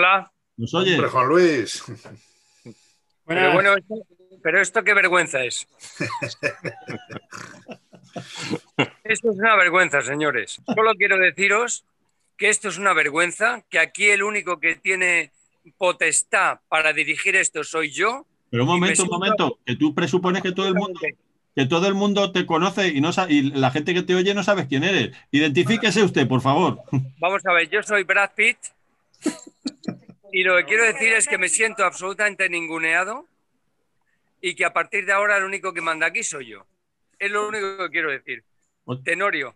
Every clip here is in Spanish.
Hola. ¿Nos oyes? Hombre, Juan Luis. Pero bueno, esto, pero esto qué vergüenza es. esto es una vergüenza, señores. Solo quiero deciros que esto es una vergüenza, que aquí el único que tiene potestad para dirigir esto soy yo. Pero un momento, un momento, que tú presupones que todo el mundo, que todo el mundo te conoce y no y la gente que te oye no sabes quién eres. Identifíquese usted, por favor. Vamos a ver, yo soy Brad Pitt y lo que quiero decir es que me siento absolutamente ninguneado y que a partir de ahora el único que manda aquí soy yo. Es lo único que quiero decir. Tenorio,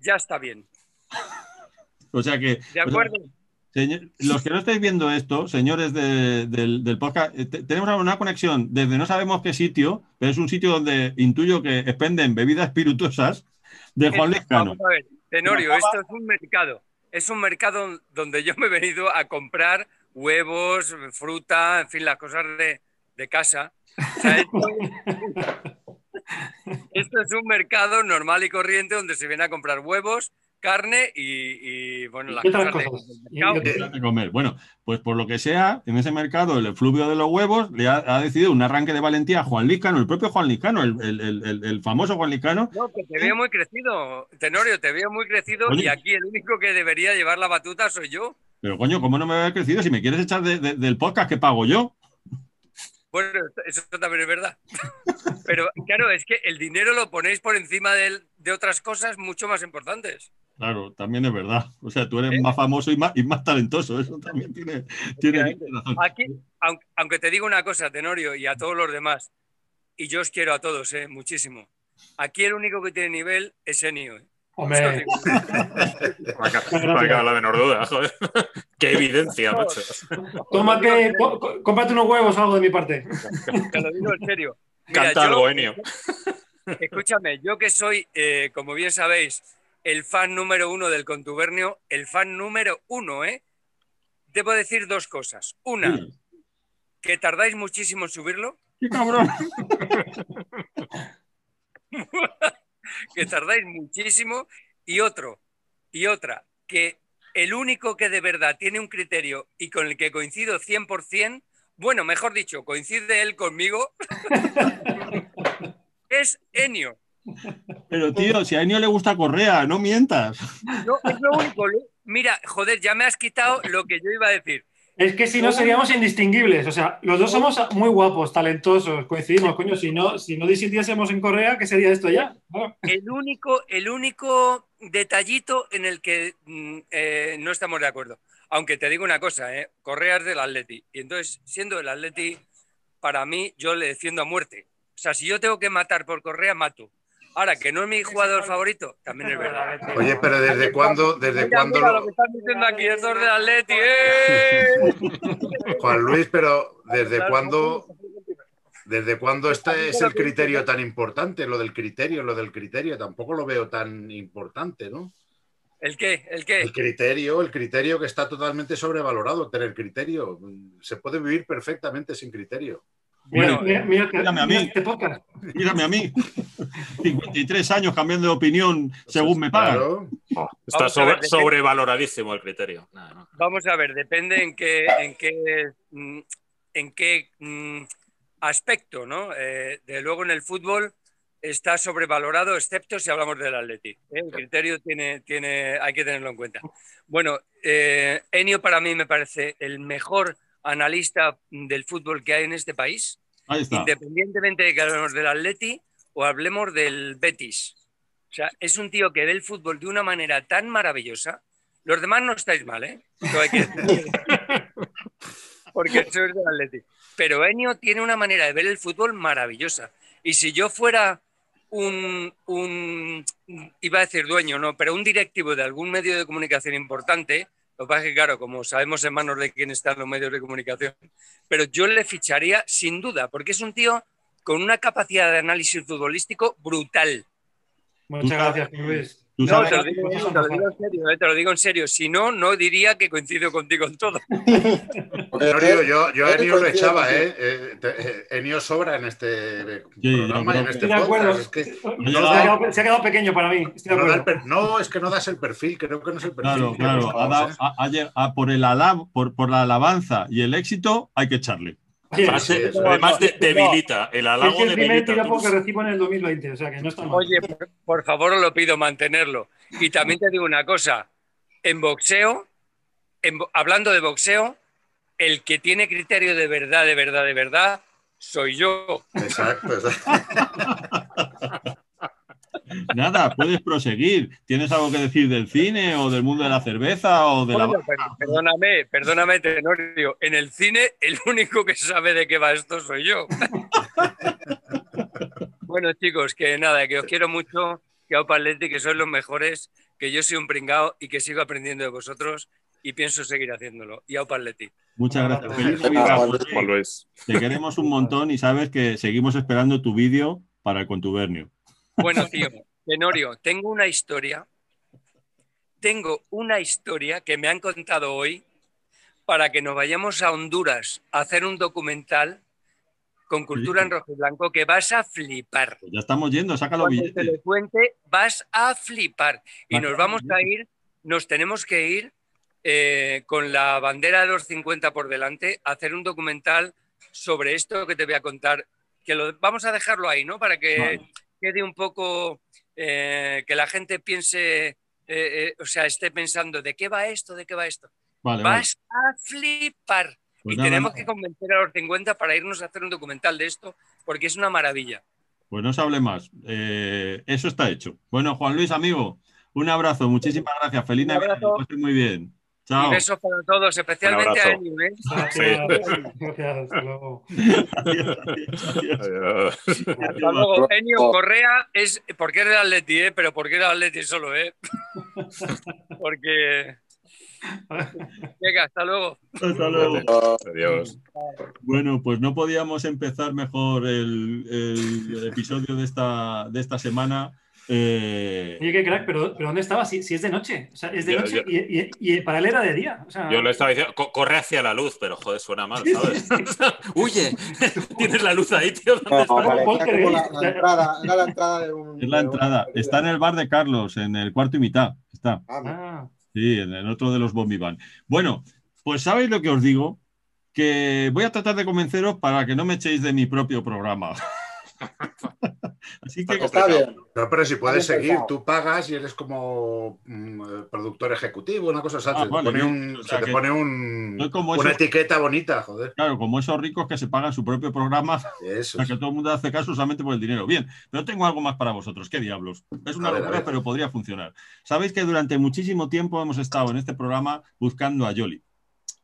ya está bien. O sea que. ¿De o sea, acuerdo? señor- los que no estáis viendo esto, señores de- del, del podcast, eh, te- tenemos una conexión desde no sabemos qué sitio, pero es un sitio donde intuyo que expenden bebidas espirituosas de Juan Lescano. Vamos a ver, Tenorio, esto es un mercado. Es un mercado donde yo me he venido a comprar huevos, fruta, en fin, las cosas de, de casa. O sea, esto, esto es un mercado normal y corriente donde se viene a comprar huevos, carne y, y, bueno, las otras de- cosas. mercado. y- de comer. Bueno, pues por lo que sea, en ese mercado, el efluvio de los huevos le ha, ha decidido un arranque de valentía a Juan Liscano, el propio Juan Liscano, el, el- el- famoso Juan Liscano. No, que te veo muy crecido, Tenorio, te veo muy crecido Oye. y aquí el único que debería llevar la batuta soy yo. Pero coño, ¿cómo no me había crecido? Si me quieres echar de- de- del podcast que pago yo. Bueno, eso también es verdad. Pero claro, es que el dinero lo ponéis por encima del- de otras cosas mucho más importantes. Claro, también es verdad. O sea, tú eres ¿Eh? más famoso y más, y más talentoso. Eso también tiene, tiene razón. Aquí, aunque, aunque te digo una cosa, Tenorio, y a todos los demás, y yo os quiero a todos, ¿eh? muchísimo. Aquí el único que tiene nivel es Enio. ¿eh? Hombre, Os digo. No me ca- no me cabe la menor duda, joder. Qué evidencia, macho. tómate, có- có- cómprate unos huevos algo de mi parte. Te lo digo en serio. Mira, Canta yo- algo, Enio. Escúchame, yo que soy, eh, como bien sabéis, el fan número uno del contubernio, el fan número uno, ¿eh? Debo decir dos cosas. Una, que tardáis muchísimo en subirlo, ¡Qué cabrón! que tardáis muchísimo, y otro, y otra, que el único que de verdad tiene un criterio y con el que coincido 100%, bueno, mejor dicho, coincide él conmigo, es Enio. Pero tío, si a Enio le gusta Correa, no mientas. No, es lo único. Mira, joder, ya me has quitado lo que yo iba a decir. Es que si no seríamos indistinguibles. O sea, los dos somos muy guapos, talentosos, coincidimos. Coño, si no, si no distinguiésemos en Correa, ¿qué sería esto ya? Claro. El único, el único detallito en el que mm, eh, no estamos de acuerdo. Aunque te digo una cosa, ¿eh? Correa es del Atleti. Y entonces, siendo del Atleti, para mí, yo le defiendo a muerte. O sea, si yo tengo que matar por Correa, mato. Ahora, que no es mi jugador favorito, también es verdad. Oye, pero ¿desde cuándo, desde Mira, cuándo mira lo- lo que están diciendo aquí, estos del Atleti. ¡eh! Juan Luis, pero ¿desde cuándo, desde cuándo este es el criterio tan importante? Lo del criterio, lo del criterio, tampoco lo veo tan importante, ¿no? ¿El qué? ¿El qué? El criterio, el criterio que está totalmente sobrevalorado, tener criterio. Se puede vivir perfectamente sin criterio. Mira, Bueno, mira, mira, mírame a mira mí. este. Mírame a mí. 53 años cambiando de opinión según me pagan. Claro. Está Vamos a sobre- ver, sobrevaloradísimo el criterio. Nada, no. Vamos a ver, depende en qué, en qué, mm, en qué mm, aspecto, ¿no? Eh, de luego en el fútbol está sobrevalorado, excepto si hablamos del Atleti. ¿eh? El criterio tiene, tiene, hay que tenerlo en cuenta. Bueno, eh, Enio para mí me parece el mejor analista del fútbol que hay en este país, Ahí está. independientemente de que hablemos del Atleti o hablemos del Betis. O sea, es un tío que ve el fútbol de una manera tan maravillosa. Los demás no estáis mal, ¿eh? Eso hay que decir. Porque sois del Atleti. Pero Enio tiene una manera de ver el fútbol maravillosa. Y si yo fuera un, un- iba a decir dueño, no, pero un directivo de algún medio de comunicación importante, lo que pasa es que, claro, como sabemos en manos de quién están los medios de comunicación, pero yo le ficharía sin duda, porque es un tío con una capacidad de análisis futbolístico brutal. Muchas gracias, Luis. Tú No, sabes te lo, digo, te lo digo en serio, eh, te lo digo en serio. Si no, no diría que coincido contigo en todo. Tenorio, yo, yo a Él Enio lo echaba. ¿eh? Eh, te- eh, Enio sobra en este Sí, programa yo y en este Estoy de acuerdo. podcast. Es que Se no ha da- quedado- se ha quedado pequeño para mí. Estoy de no, per- es que no das el perfil, creo que no es el perfil. Claro, claro. Por, el alab, por, por la alabanza y el éxito hay que echarle. Además, sí, de- sí. además de- No. debilita. El es halago el primer debilita. piropo tú. que recibo en el 2020, o sea que no está mal. Oye, por, por favor, os lo pido mantenerlo. Y también te digo una cosa. En boxeo, en hablando de boxeo, el que tiene criterio de verdad, de verdad, de verdad, soy yo. Exacto, exacto. Nada, puedes proseguir. ¿Tienes algo que decir del cine o del mundo de la cerveza o de la... Bueno, perdóname, perdóname, Tenorio. En el cine, el único que sabe de qué va esto soy yo. bueno, chicos, que nada, que os quiero mucho, que a Opaletti, que sois los mejores, que yo soy un pringao y que sigo aprendiendo de vosotros y pienso seguir haciéndolo. Y a Opaletti. Muchas gracias. Feliz Navidad. Te queremos un montón y sabes que seguimos esperando tu vídeo para el contubernio. Bueno, tío, Tenorio, tengo una historia. Tengo una historia que me han contado hoy para que nos vayamos a Honduras a hacer un documental con cultura en rojo y blanco que vas a flipar. Pues ya estamos yendo, sácalo Cuando te lo cuente, vas a flipar. Y Saca nos vamos a ir, nos tenemos que ir eh, con la bandera de los 50 por delante a hacer un documental sobre esto que te voy a contar. Que lo, vamos a dejarlo ahí, ¿no? Para que Vale. Quede un poco, eh, que la gente piense, eh, eh, o sea, esté pensando, ¿de qué va esto? ¿De qué va esto? Vale, vale. Vas a flipar. Pues y nada, tenemos que convencer a los 50 para irnos a hacer un documental de esto, porque es una maravilla. Pues no se hable más. Eh, eso está hecho. Bueno, Juan Luis, amigo, un abrazo. Muchísimas gracias. Feliz Navidad. muy bien. Y Chao. besos para todos, especialmente a. Enio, ¿eh? Gracias, gracias, hasta luego. Adiós, adiós, adiós. Adiós. Hasta luego. Enio Correa es porque era Atleti, ¿eh? pero porque era Atleti solo, ¿eh? porque. Venga, hasta luego. Hasta luego. Adiós. Bueno, pues no podíamos empezar mejor el, el episodio de esta, de esta semana. Eh, Oye, qué crack, pero, pero ¿dónde estaba? Si, si es de noche. O sea, es de noche. Y, y- y para él era de día. O sea, Yo le estaba diciendo, "Co- corre hacia la luz, pero joder, suena mal, ¿sabes? Huye, tienes la luz ahí, tío. ¿dónde No, está? como la, la entrada, era la entrada de un. es la entrada. Está en el bar de Carlos, en el cuarto y mitad. Está. Ah. Ah, Sí, en el otro de los Bombivan. Bueno, pues ¿sabéis lo que os digo? Que voy a tratar de convenceros para que no me echéis de mi propio programa. Así que Está bien. No, pero si puedes bien seguir, tú pagas y eres como mm, eh, productor ejecutivo, una cosa así. Ah, se te vale, pone, un- O sea se te que pone un- soy como una esos- etiqueta bonita, joder. Claro, como esos ricos que se pagan su propio programa Eso. para que todo el mundo hace caso solamente por el dinero. Bien, pero tengo algo más para vosotros. ¿Qué diablos? Es una ver, locura, pero podría funcionar. Sabéis que durante muchísimo tiempo hemos estado en este programa buscando a Yoli.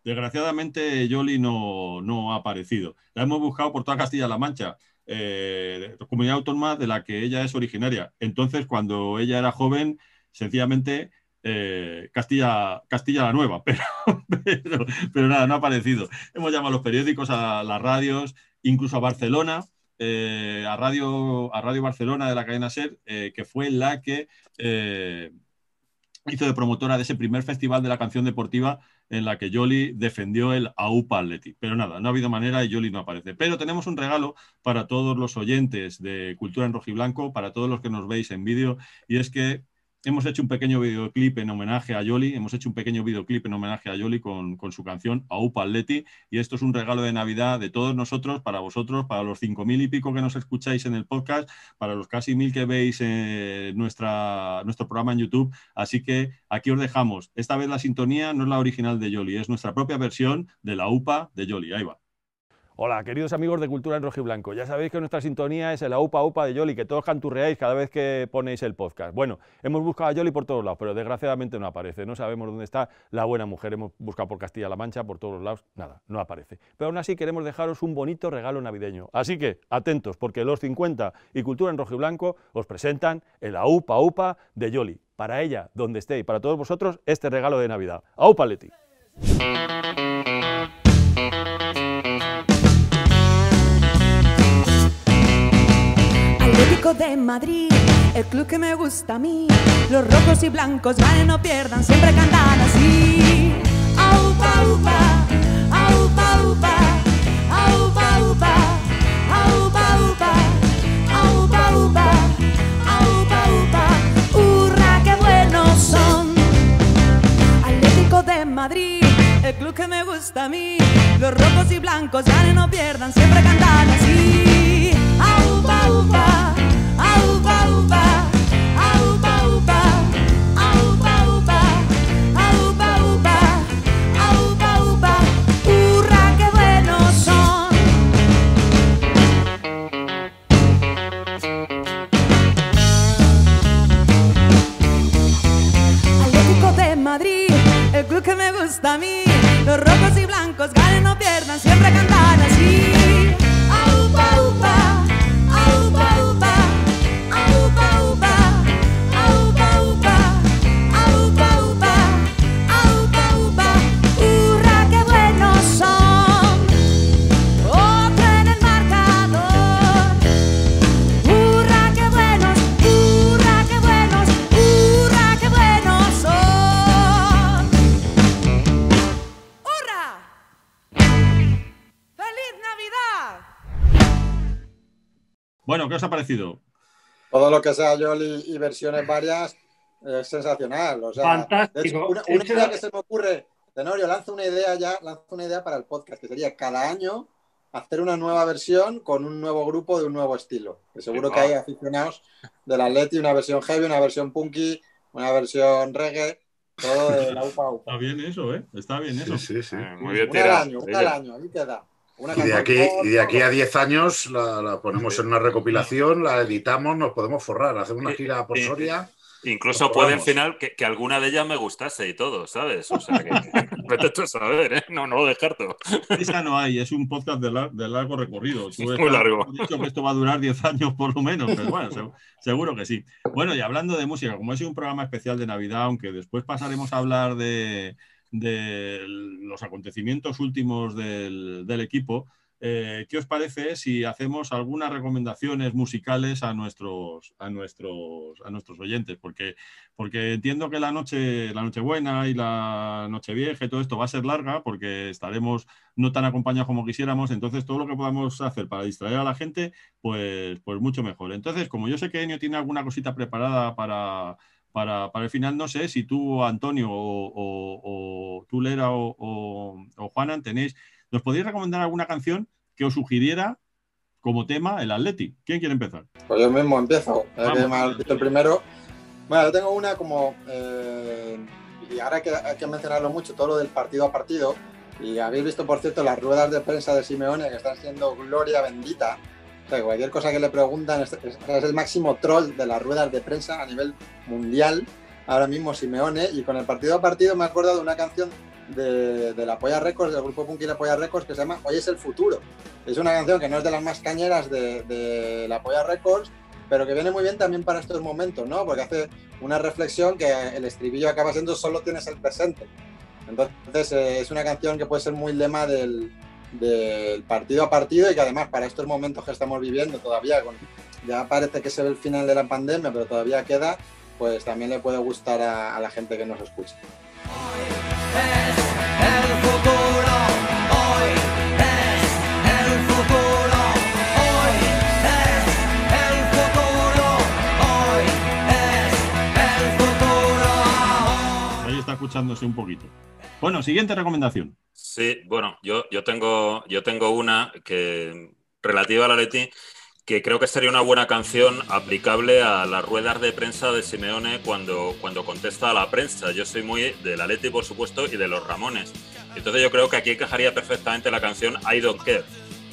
Desgraciadamente, Yoli no, no ha aparecido. La hemos buscado por toda Castilla-La Mancha, eh, comunidad autónoma de la que ella es originaria. Entonces, cuando ella era joven, sencillamente eh, Castilla, Castilla la Nueva, pero, pero, nada, no ha aparecido. Hemos llamado a los periódicos, a las radios, incluso a Barcelona, eh, a, Radio, a Radio Barcelona de la cadena SER, que fue la que hizo de promotora de ese primer festival de la canción deportiva en la que Yoli defendió el AUPA Atleti. Pero nada, no ha habido manera y Yoli no aparece. Pero tenemos un regalo para todos los oyentes de Cultura en Rojiblanco, para todos los que nos veis en vídeo, y es que hemos hecho un pequeño videoclip en homenaje a Yoli, hemos hecho un pequeño videoclip en homenaje a Yoli con, con su canción Aupa Atleti, y esto es un regalo de Navidad de todos nosotros, para vosotros, para los cinco mil y pico que nos escucháis en el podcast, para los casi mil que veis eh, nuestra, nuestro programa en YouTube. Así que aquí os dejamos. Esta vez la sintonía no es la original de Yoli, es nuestra propia versión de la UPA de Yoli. Ahí va. Hola, queridos amigos de Cultura en Rojiblanco. Ya sabéis que nuestra sintonía es el UPA UPA de Yoli, que todos canturreáis cada vez que ponéis el podcast. Bueno, hemos buscado a Yoli por todos lados, pero desgraciadamente no aparece. No sabemos dónde está la buena mujer. Hemos buscado por Castilla-La Mancha, por todos los lados. Nada, no aparece. Pero aún así queremos dejaros un bonito regalo navideño. Así que, atentos, porque los 50 y Cultura en Rojiblanco os presentan el UPA UPA de Yoli. Para ella, donde esté y para todos vosotros, este regalo de Navidad. ¡Aupa Leti! Atlético de Madrid, el club que me gusta a mí. Los rojos y blancos ganen o pierdan, siempre cantan así. Aupa, upa, aupa, upa, aupa, upa, aupa, upa, aupa, upa, aupa, upa. Hurra, qué buenos son. Atlético de Madrid, el club que me gusta a mí. Los rojos y blancos ganen o pierdan, siempre cantan así. Aupa, upa, que me gusta a mí. Los rojos y blancos ganen o pierdan, siempre cantan así. Bueno, ¿qué os ha parecido? Todo lo que sea Yoli y versiones varias es sensacional. O sea, Fantástico. de hecho, una, una idea que se me ocurre, Tenorio, lanza una idea ya, lanza una idea para el podcast, que sería cada año hacer una nueva versión con un nuevo grupo de un nuevo estilo. Que seguro que hay aficionados del Atleti, una versión heavy, una versión punky, una versión reggae, todo de la upa upa. Está bien eso, ¿eh? Está bien eso. Sí, sí, sí. Eh, Muy bien al tirado. año, una al año, ahí queda. Una Y de, aquí, y de aquí a 10 años la, la ponemos en una recopilación, la editamos, nos podemos forrar, hacemos una gira por. Soria. Incluso puede en probamos. final que, que alguna de ellas me gustase y todo, ¿sabes? O sea que vete tú a saber, ¿eh? No, no lo descarto. Esa no hay, es un podcast de, lar- de largo recorrido. Tú Muy estás- largo. has dicho que esto va a durar 10 años por lo menos, pero bueno, se- seguro que sí. Bueno, y hablando de música, como es un programa especial de Navidad, aunque después pasaremos a hablar de, de los acontecimientos últimos del, equipo, eh, ¿qué os parece si hacemos algunas recomendaciones musicales a nuestros, a nuestros, a nuestros oyentes? Porque, porque entiendo que la noche, la Nochebuena y la Nochevieja y todo esto va a ser larga porque estaremos no tan acompañados como quisiéramos, entonces todo lo que podamos hacer para distraer a la gente, pues, pues mucho mejor. Entonces, como yo sé que Enio tiene alguna cosita preparada para, para, para el final, no sé si tú, Antonio, o, o- o tú, Lera, o, o, Juanan, tenéis, ¿nos podéis recomendar alguna canción que os sugiriera como tema el Atleti? ¿Quién quiere empezar? Pues yo mismo empiezo. Vamos. el primero. Bueno, yo tengo una como. eh, y ahora que hay que mencionarlo mucho, todo lo del partido a partido. Y habéis visto, por cierto, las ruedas de prensa de Simeone que están siendo gloria bendita. O sea, cualquier cosa que le preguntan es, es- es el máximo troll de las ruedas de prensa a nivel mundial. Ahora mismo Simeone. Y con el partido a partido me acordado de una canción de, de la Polla Records, del grupo Punky La Polla Records, que se llama Hoy es el futuro. Es una canción que no es de las más cañeras de, de La Polla Records, pero que viene muy bien también para estos momentos, ¿no? Porque hace una reflexión que el estribillo acaba siendo solo tienes el presente. Entonces eh, es una canción que puede ser muy lema del, del partido a partido y que además para estos momentos que estamos viviendo todavía, con, ya parece que se ve el final de la pandemia, pero todavía queda, pues también le puede gustar a, a la gente que nos escucha. Ahí está escuchándose un poquito. Bueno, siguiente recomendación. Sí, bueno, yo, yo, tengo, yo tengo una que relativa a la Leti que creo que sería una buena canción aplicable a las ruedas de prensa de Simeone cuando, cuando contesta a la prensa. Yo soy muy de la Leti, por supuesto, y de los Ramones. Entonces yo creo que aquí encajaría perfectamente la canción I Don't Care.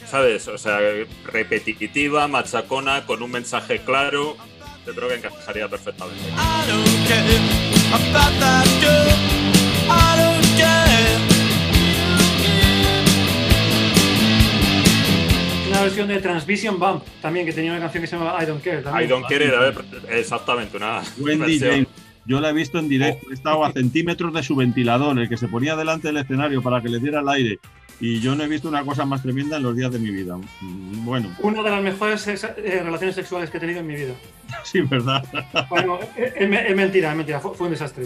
¿Sabes? O sea, repetitiva, machacona, con un mensaje claro. Yo creo que encajaría perfectamente. I don't care about that girl. I don't Una versión de Transvision Bump también, que tenía una canción que se llama I Don't Care. también. I Don't Care era exactamente una Wendy. James. Yo la he visto en directo, he estado a centímetros de su ventilador, el que se ponía delante del escenario para que le diera el aire. Y yo no he visto una cosa más tremenda en los días de mi vida. Mm, Bueno, Una de las mejores sex- eh, relaciones sexuales que he tenido en mi vida. sí, ¿verdad? Bueno, es, es- es mentira, es mentira, fue, fue un desastre.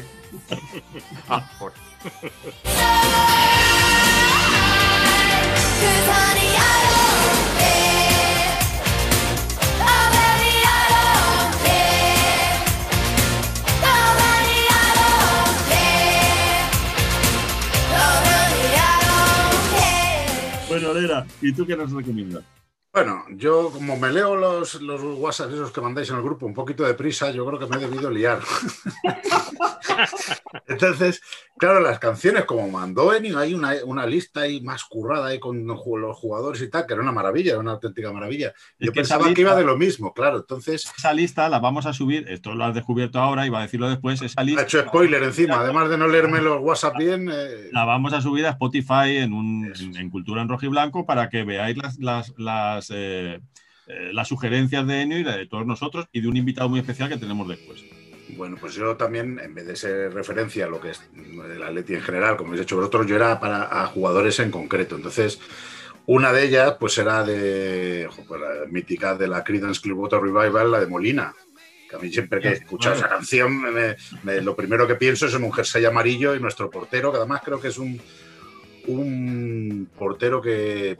Ah, por- ¿y tú qué nos recomiendas? Bueno, yo como me leo los, los WhatsApp esos que mandáis en el grupo un poquito de prisa, yo creo que me he debido liar. Entonces, claro, las canciones como mandó Ennio, hay una, una lista ahí más currada ahí con los jugadores y tal, que era una maravilla, era una auténtica maravilla. Yo que pensaba que iba de lo mismo, claro. Entonces, Esa lista la vamos a subir, esto lo has descubierto ahora, iba a decirlo después, esa ha lista hecho spoiler encima, además de no leerme los WhatsApp bien. eh, la vamos a subir a Spotify en, un, en, en Cultura en Rojo y Blanco para que veáis las, las, las, eh, eh, las sugerencias de Enio y la de todos nosotros y de un invitado muy especial que tenemos después. Bueno, pues yo también, en vez de ser referencia a lo que es el Atleti en general, como habéis hecho vosotros, yo era para a jugadores en concreto. Entonces, una de ellas, pues era de pues, la mítica de la Creedence Clearwater Revival, la de Molina. Que a mí siempre que he escuchado esa canción, me- me- lo primero que pienso es en un jersey amarillo y nuestro portero, que además creo que es un, un portero que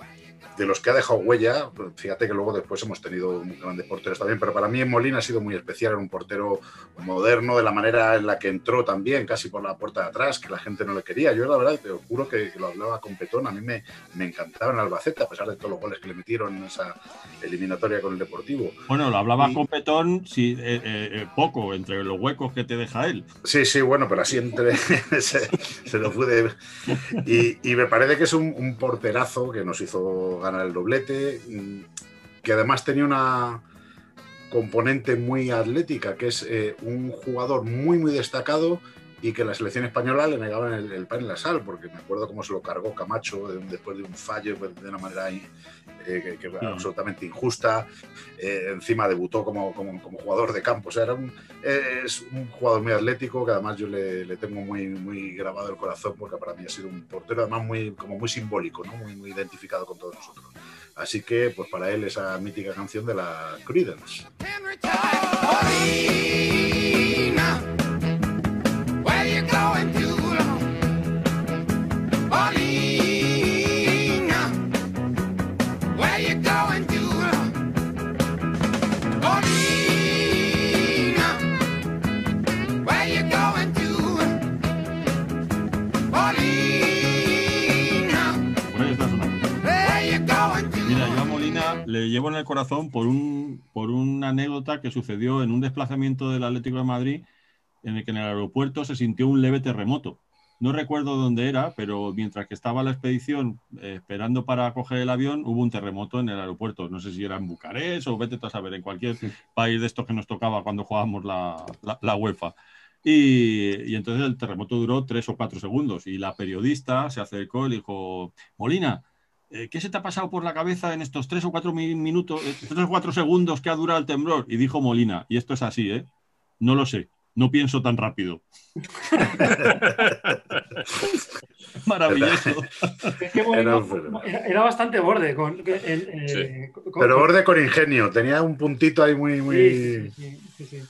de los que ha dejado huella, fíjate que luego después hemos tenido grandes porteros también, pero para mí en Molina ha sido muy especial, era un portero moderno, de la manera en la que entró también, casi por la puerta de atrás, que la gente no le quería. Yo la verdad te juro que, lo hablaba con Petón, a mí me, me encantaba en Albacete, a pesar de todos los goles que le metieron en esa eliminatoria con el Deportivo. Bueno, lo hablabas Y- con Petón, sí, eh, eh, eh, poco, entre los huecos que te deja él. Sí, sí, bueno, pero así entre se, se lo pude. Y, y me parece que es un, un porterazo que nos hizo ganar el doblete, mm, que además tenía una componente muy atlética, que es eh, un jugador muy, muy destacado y que la selección española le negaban el, el pan y la sal, porque me acuerdo cómo se lo cargó Camacho después de un fallo pues, de una manera eh, que, que era Sí. absolutamente injusta. Eh, encima debutó como, como, como jugador de campo. O sea, era un, es un jugador muy atlético que además yo le, le tengo muy, muy grabado el corazón porque para mí ha sido un portero además muy, como muy simbólico, ¿no? muy, muy identificado con todos nosotros. Así que, pues para él, esa mítica canción de la Creedence. Paulina, llevo en el corazón por, un, por una anécdota que sucedió en un desplazamiento del Atlético de Madrid en el que en el aeropuerto se sintió un leve terremoto. No recuerdo dónde era, pero mientras que estaba la expedición eh, esperando para coger el avión, hubo un terremoto en el aeropuerto. No sé si era en Bucarest o vete a saber, en cualquier país de estos que nos tocaba cuando jugábamos la, la- la UEFA. Y, y entonces el terremoto duró tres o cuatro segundos y la periodista se acercó y le dijo, Molina, eh, ¿qué se te ha pasado por la cabeza en estos tres o cuatro mi- minutos, eh, tres o cuatro segundos que ha durado el temblor? Y dijo Molina, y esto es así, ¿eh? No lo sé, no pienso tan rápido. Maravilloso. Era bastante borde. Con, eh, con- Pero borde con ingenio, tenía un puntito ahí muy... muy... Sí, sí,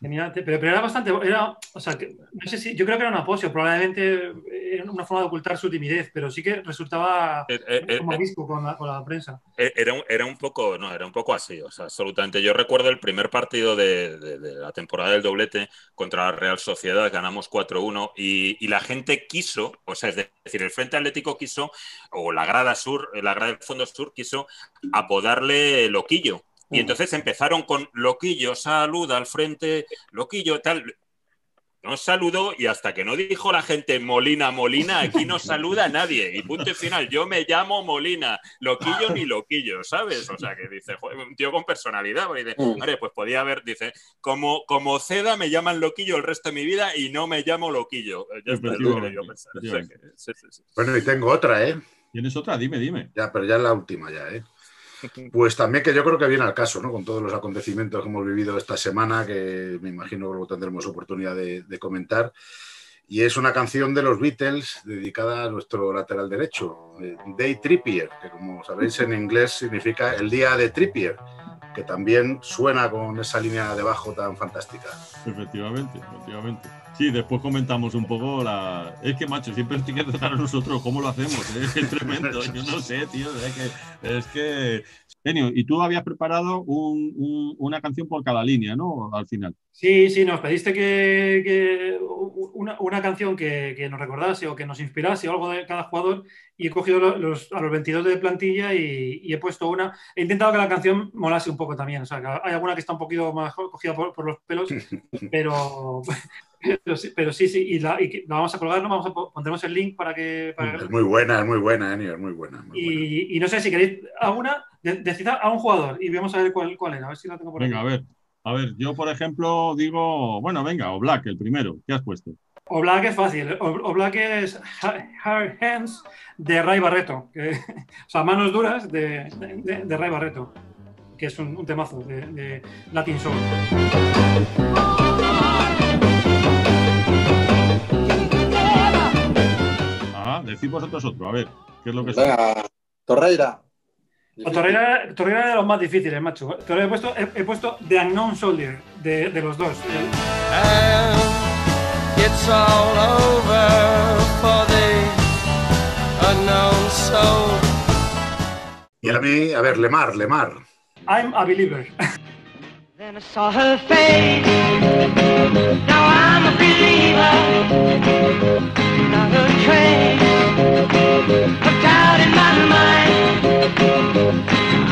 Tenía- pero, pero era bastante. Era, o sea, que- no sé si. Yo creo que era un aposio, probablemente era una forma de ocultar su timidez, pero sí que resultaba Eh, eh, eh, como eh, arisco con la, con la prensa. Eh, Era un, era un poco, no, era un poco así, o sea, absolutamente. Yo recuerdo el primer partido de, de- de la temporada del doblete contra la Real Sociedad, ganamos 4-1 y, y la gente quiso, o sea, es decir, el Frente Atlético quiso, o la grada sur, la grada del Fondo Sur quiso apodarle Loquillo. Y entonces empezaron con Loquillo, saluda al frente, Loquillo, tal. No saludó y hasta que no dijo la gente Molina, Molina, aquí no saluda a nadie. Y punto y final, yo me llamo Molina, loquillo ni loquillo, ¿sabes? O sea, que dice, joder, un tío con personalidad. porque dice. "Hombre, pues podía haber, dice, como, como Ceda me llaman loquillo el resto de mi vida y no me llamo loquillo. Ya está, es lo que Efectivamente, yo pensaba. O sea, efectivamente. que- sí, sí, sí. Bueno, y tengo otra, ¿eh? ¿Tienes otra? Dime, dime. Ya, pero ya es la última ya, ¿eh? Pues también que yo creo que viene al caso, ¿no? Con todos los acontecimientos que hemos vivido esta semana, que me imagino que luego tendremos oportunidad de, de comentar. Y es una canción de los Beatles dedicada a nuestro lateral derecho, eh, Day Trippier, que como sabéis en inglés significa el día de Trippier, que también suena con esa línea de bajo tan fantástica. Efectivamente, efectivamente. Sí, después comentamos un poco la. Es que, macho, siempre hay que tratar a nosotros cómo lo hacemos. ¿eh? Es tremendo. Yo no sé, tío. Es que. Es que... Genio, y tú habías preparado un- un- una canción por cada línea, ¿no? Al final. Sí, sí, nos pediste que, que una, una canción que, que nos recordase o que nos inspirase o algo de cada jugador y he cogido lo- los, a los 22 de plantilla y, y he puesto una. He intentado que la canción molase un poco también. O sea, que hay alguna que está un poquito más cogida por, por los pelos, pero, pero, sí, pero sí, sí. Y la, y que la vamos a colgar, ¿no? Vamos a, po- pondremos el link para que. para que- Es muy buena, es muy buena, Ennio, es muy buena. muy buena. y, y no sé si queréis alguna, de- decid a un jugador y vamos a ver cuál, cuál era. A ver si la tengo por Venga, a aquí. ver. A ver, yo, por ejemplo, digo. Bueno, venga, o Black, el primero. ¿Qué has puesto? O Black es fácil. O, o Black es Ha- Hard Hands de Ray Barreto. que- o sea, manos duras de, de, de Ray Barreto. Que es un, un temazo de, de Latin Soul. Ah, decid vosotros otro. A ver, ¿qué es lo que es? Venga, Torreira. Torreira, Torreira era de los más difíciles, macho. Torreira he puesto, he, he puesto The Unknown Soldier de, de los dos. El- And it's all over for the unknown soul. Y a mí, a ver, Lemar, Lemar. I'm a Believer. Then I saw her face. Now I'm a believer. Not a trace of doubt in my mind.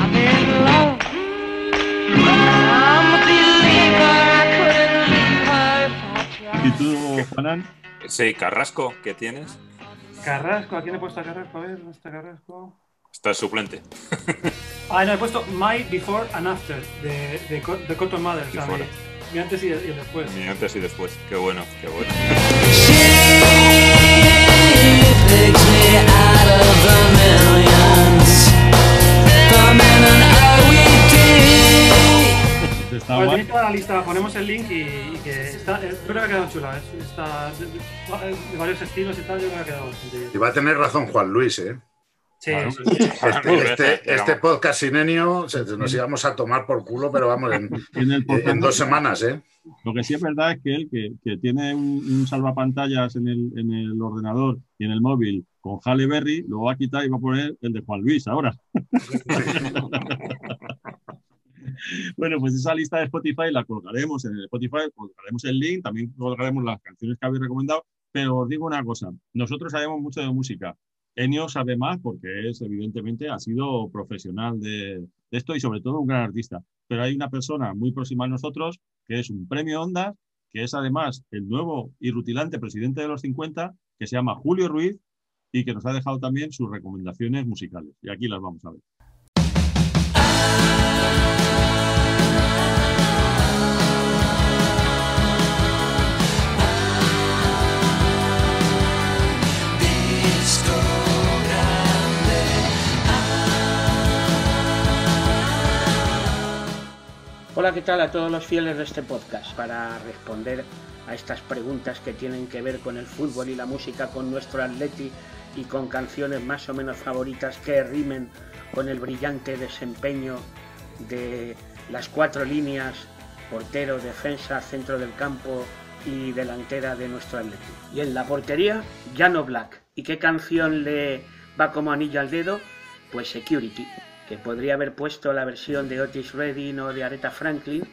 I'm in love. I'm a believer. I couldn't leave her if I tried. ¿Y tú, Juanan? Sí, Carrasco, ¿qué tienes? Carrasco, ¿a quién he puesto a Carrasco? A ver, ¿dónde está Carrasco? Está el suplente. Ah, no, he puesto My Before and After de, de, Co- de Cotton Mother. O sea, mi, mi antes y después. Ni antes y después. Qué bueno, qué bueno. Está Bueno, tenéis toda la lista, ponemos el link y, y que está, eh, creo que ha quedado chula. es- Está de, de- de varios estilos y tal, yo creo que ha quedado bastante bien. Y va a tener razón Juan Luis, ¿eh? Sí, Claro. sí, sí. Este, este- este podcast sin Ennio se- nos íbamos a tomar por culo, pero vamos, en, En el podcast en dos semanas, ¿eh? Lo que sí es verdad es que él, que, que tiene un, un salvapantallas en el, en el ordenador y en el móvil con Halle Berry, lo va a quitar y va a poner el de Juan Luis ahora. bueno, pues esa lista de Spotify la colgaremos en el Spotify, colgaremos el link, también colgaremos las canciones que habéis recomendado, pero os digo una cosa, nosotros sabemos mucho de música. Enio sabe más porque es, evidentemente, ha sido profesional de, esto y sobre todo un gran artista. Pero hay una persona muy próxima a nosotros que es un premio Ondas, que es además el nuevo y rutilante presidente de los 50, que se llama Julio Ruiz y que nos ha dejado también sus recomendaciones musicales. Y aquí las vamos a ver. Hola, ¿qué tal a todos los fieles de este podcast? Para responder a estas preguntas que tienen que ver con el fútbol y la música, con nuestro atleti y con canciones más o menos favoritas que rimen con el brillante desempeño de las cuatro líneas, portero, defensa, centro del campo y delantera de nuestro atleti. Y en la portería, Jano Black. ¿Y qué canción le va como anillo al dedo? Pues Security que podría haber puesto la versión de Otis Redding o de Aretha Franklin,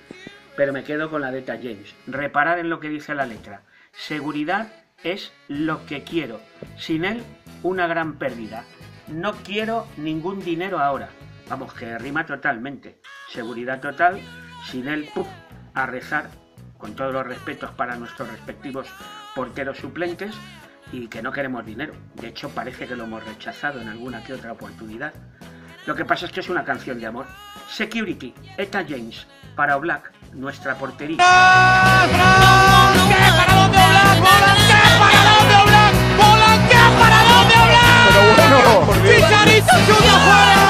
pero me quedo con la de Eta James. Reparar en lo que dice la letra. Seguridad es lo que quiero. Sin él, una gran pérdida. No quiero ningún dinero ahora. Vamos, que rima totalmente. Seguridad total. Sin él, ¡puf! a rezar, con todos los respetos para nuestros respectivos porteros suplentes, y que no queremos dinero. De hecho, parece que lo hemos rechazado en alguna que otra oportunidad. Lo que pasa es que es una canción de amor. Security, Eta James, para Black, nuestra portería. ¿Qué? ¿Para dónde Black? ¿Qué? ¿Para dónde Black? ¿Para dónde Black? Pero bueno, Chicharito fuera.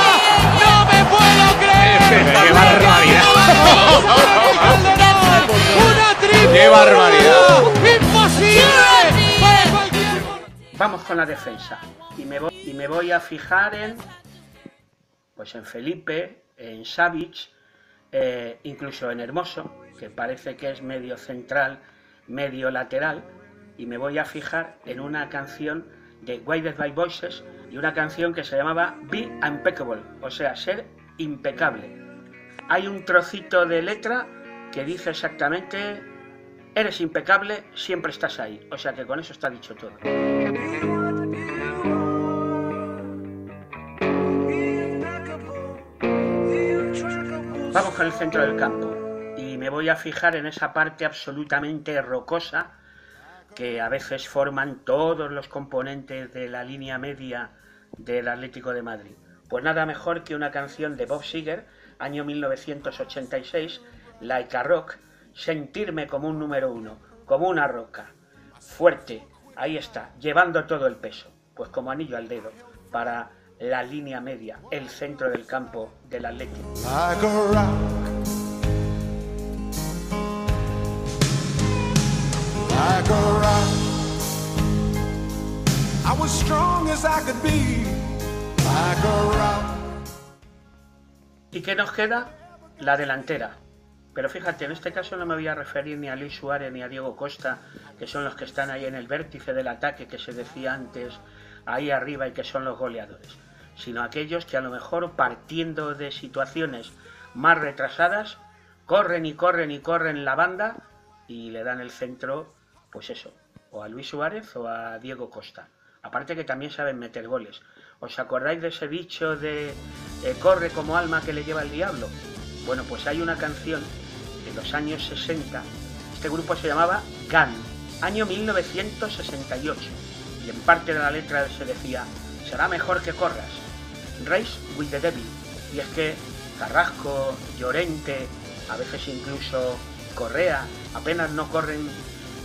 No me puedo creer. Qué barbaridad. Una triple. Qué barbaridad. Imposible. Vamos con la defensa y me voy a fijar en pues en Felipe, en Savic, eh, incluso en Hermoso, que parece que es medio central, medio lateral, y me voy a fijar en una canción de Guided by Voices y una canción que se llamaba Be Impeccable, o sea, ser impecable. Hay un trocito de letra que dice exactamente, eres impecable, siempre estás ahí, o sea que con eso está dicho todo. Vamos con el centro del campo. Y me voy a fijar en esa parte absolutamente rocosa que a veces forman todos los componentes de la línea media del Atlético de Madrid. Pues nada mejor que una canción de Bob Seger, año 1986, Like a Rock, sentirme como un número uno, como una roca, fuerte, ahí está, llevando todo el peso, pues como anillo al dedo, para la línea media, el centro del campo del Atlético. ¿Y qué nos queda? La delantera. Pero fíjate, en este caso no me voy a referir ni a Luis Suárez ni a Diego Costa, que son los que están ahí en el vértice del ataque que se decía antes, ahí arriba y que son los goleadores, sino aquellos que a lo mejor partiendo de situaciones más retrasadas, corren y corren y corren la banda y le dan el centro, pues eso, o a Luis Suárez o a Diego Costa. Aparte que también saben meter goles. ¿Os acordáis de ese dicho de eh, corre como alma que le lleva el diablo? Bueno, pues hay una canción de los años 60. Este grupo se llamaba Gun, año 1968. Y en parte de la letra se decía, será mejor que corras. Race with the Devil. Y es que Carrasco, Llorente, a veces incluso Correa, apenas no corren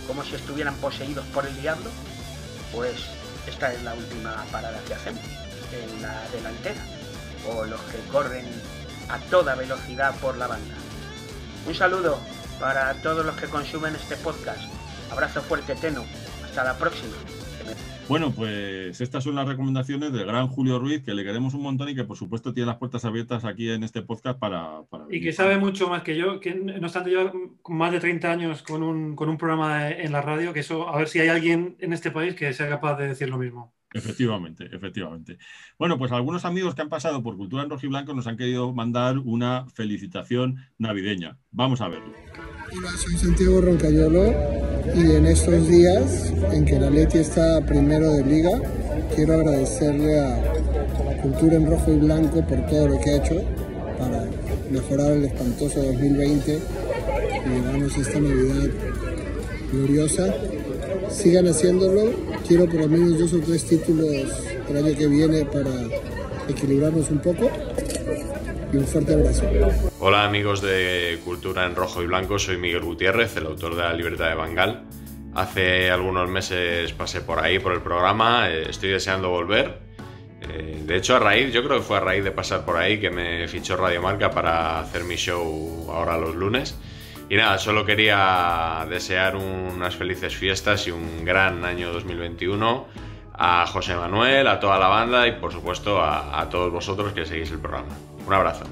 como si estuvieran poseídos por el diablo. Pues esta es la última parada que hacemos en la delantera. O los que corren a toda velocidad por la banda. Un saludo para todos los que consumen este podcast. Abrazo fuerte, Teno. Hasta la próxima. Bueno, pues estas son las recomendaciones del gran Julio Ruiz, que le queremos un montón y que por supuesto tiene las puertas abiertas aquí en este podcast para... para Y que sabe mucho más que yo, que no obstante lleva más de 30 años con un, con un programa en la radio, que eso, a ver si hay alguien en este país que sea capaz de decir lo mismo. Efectivamente, efectivamente. Bueno, pues algunos amigos que han pasado por Cultura en Rojo y Blanco nos han querido mandar una felicitación navideña. Vamos a verlo. Hola, soy Santiago Roncayolo y en estos días en que la Leti está primero de liga, quiero agradecerle a Cultura en Rojo y Blanco por todo lo que ha hecho para mejorar el espantoso 2020 y llevarnos esta Navidad gloriosa. Sigan haciéndolo, quiero por lo menos dos o tres títulos el año que viene para equilibrarnos un poco y un fuerte abrazo. Hola amigos de Cultura en Rojo y Blanco, soy Miguel Gutiérrez, el autor de La Libertad de Bangal. Hace algunos meses pasé por ahí, por el programa, eh, estoy deseando volver. Eh, de hecho, a raíz, yo creo que fue a raíz de pasar por ahí que me fichó Radio Marca para hacer mi show ahora los lunes. Y nada, solo quería desear unas felices fiestas y un gran año 2021 a José Manuel, a toda la banda y por supuesto a, a todos vosotros que seguís el programa. Un abrazo.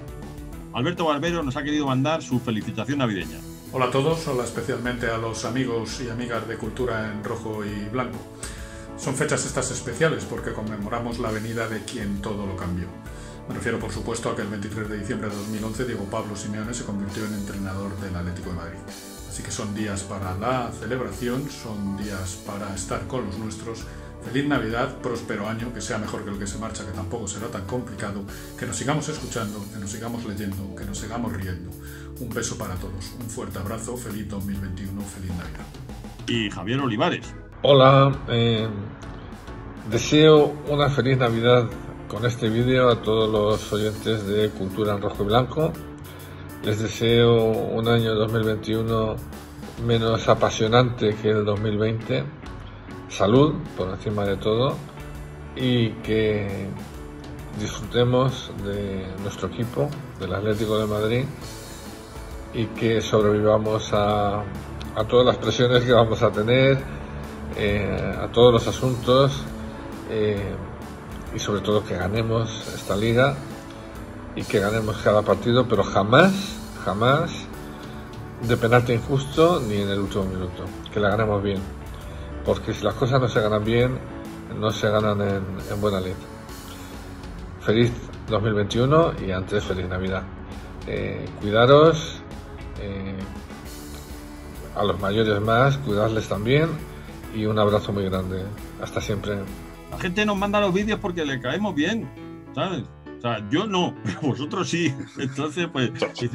Alberto Barbero nos ha querido mandar su felicitación navideña. Hola a todos, hola especialmente a los amigos y amigas de Cultura en Rojo y Blanco. Son fechas estas especiales porque conmemoramos la venida de quien todo lo cambió. Me refiero por supuesto a que el 23 de diciembre de 2011 Diego Pablo Simeone se convirtió en entrenador del Atlético de Madrid. Así que son días para la celebración, son días para estar con los nuestros. Feliz Navidad, próspero año, que sea mejor que el que se marcha, que tampoco será tan complicado, que nos sigamos escuchando, que nos sigamos leyendo, que nos sigamos riendo. Un beso para todos, un fuerte abrazo, feliz 2021, feliz Navidad. Y Javier Olivares. Hola, eh, deseo una feliz Navidad con este vídeo a todos los oyentes de Cultura en Rojo y Blanco. Les deseo un año 2021 menos apasionante que el 2020. Salud por encima de todo y que disfrutemos de nuestro equipo, del Atlético de Madrid y que sobrevivamos a, todas las presiones que vamos a tener eh, a todos los asuntos eh, y sobre todo que ganemos esta liga y que ganemos cada partido, pero jamás, jamás de penalti injusto ni en el último minuto, que la ganemos bien, porque si las cosas no se ganan bien, no se ganan en, en buena lid. Feliz 2021 y antes feliz Navidad. Eh, cuidaros, eh, a los mayores más, cuidarles también y un abrazo muy grande. Hasta siempre. La gente nos manda los vídeos porque le caemos bien, ¿sabes? O sea, yo no, pero vosotros sí. Entonces, pues,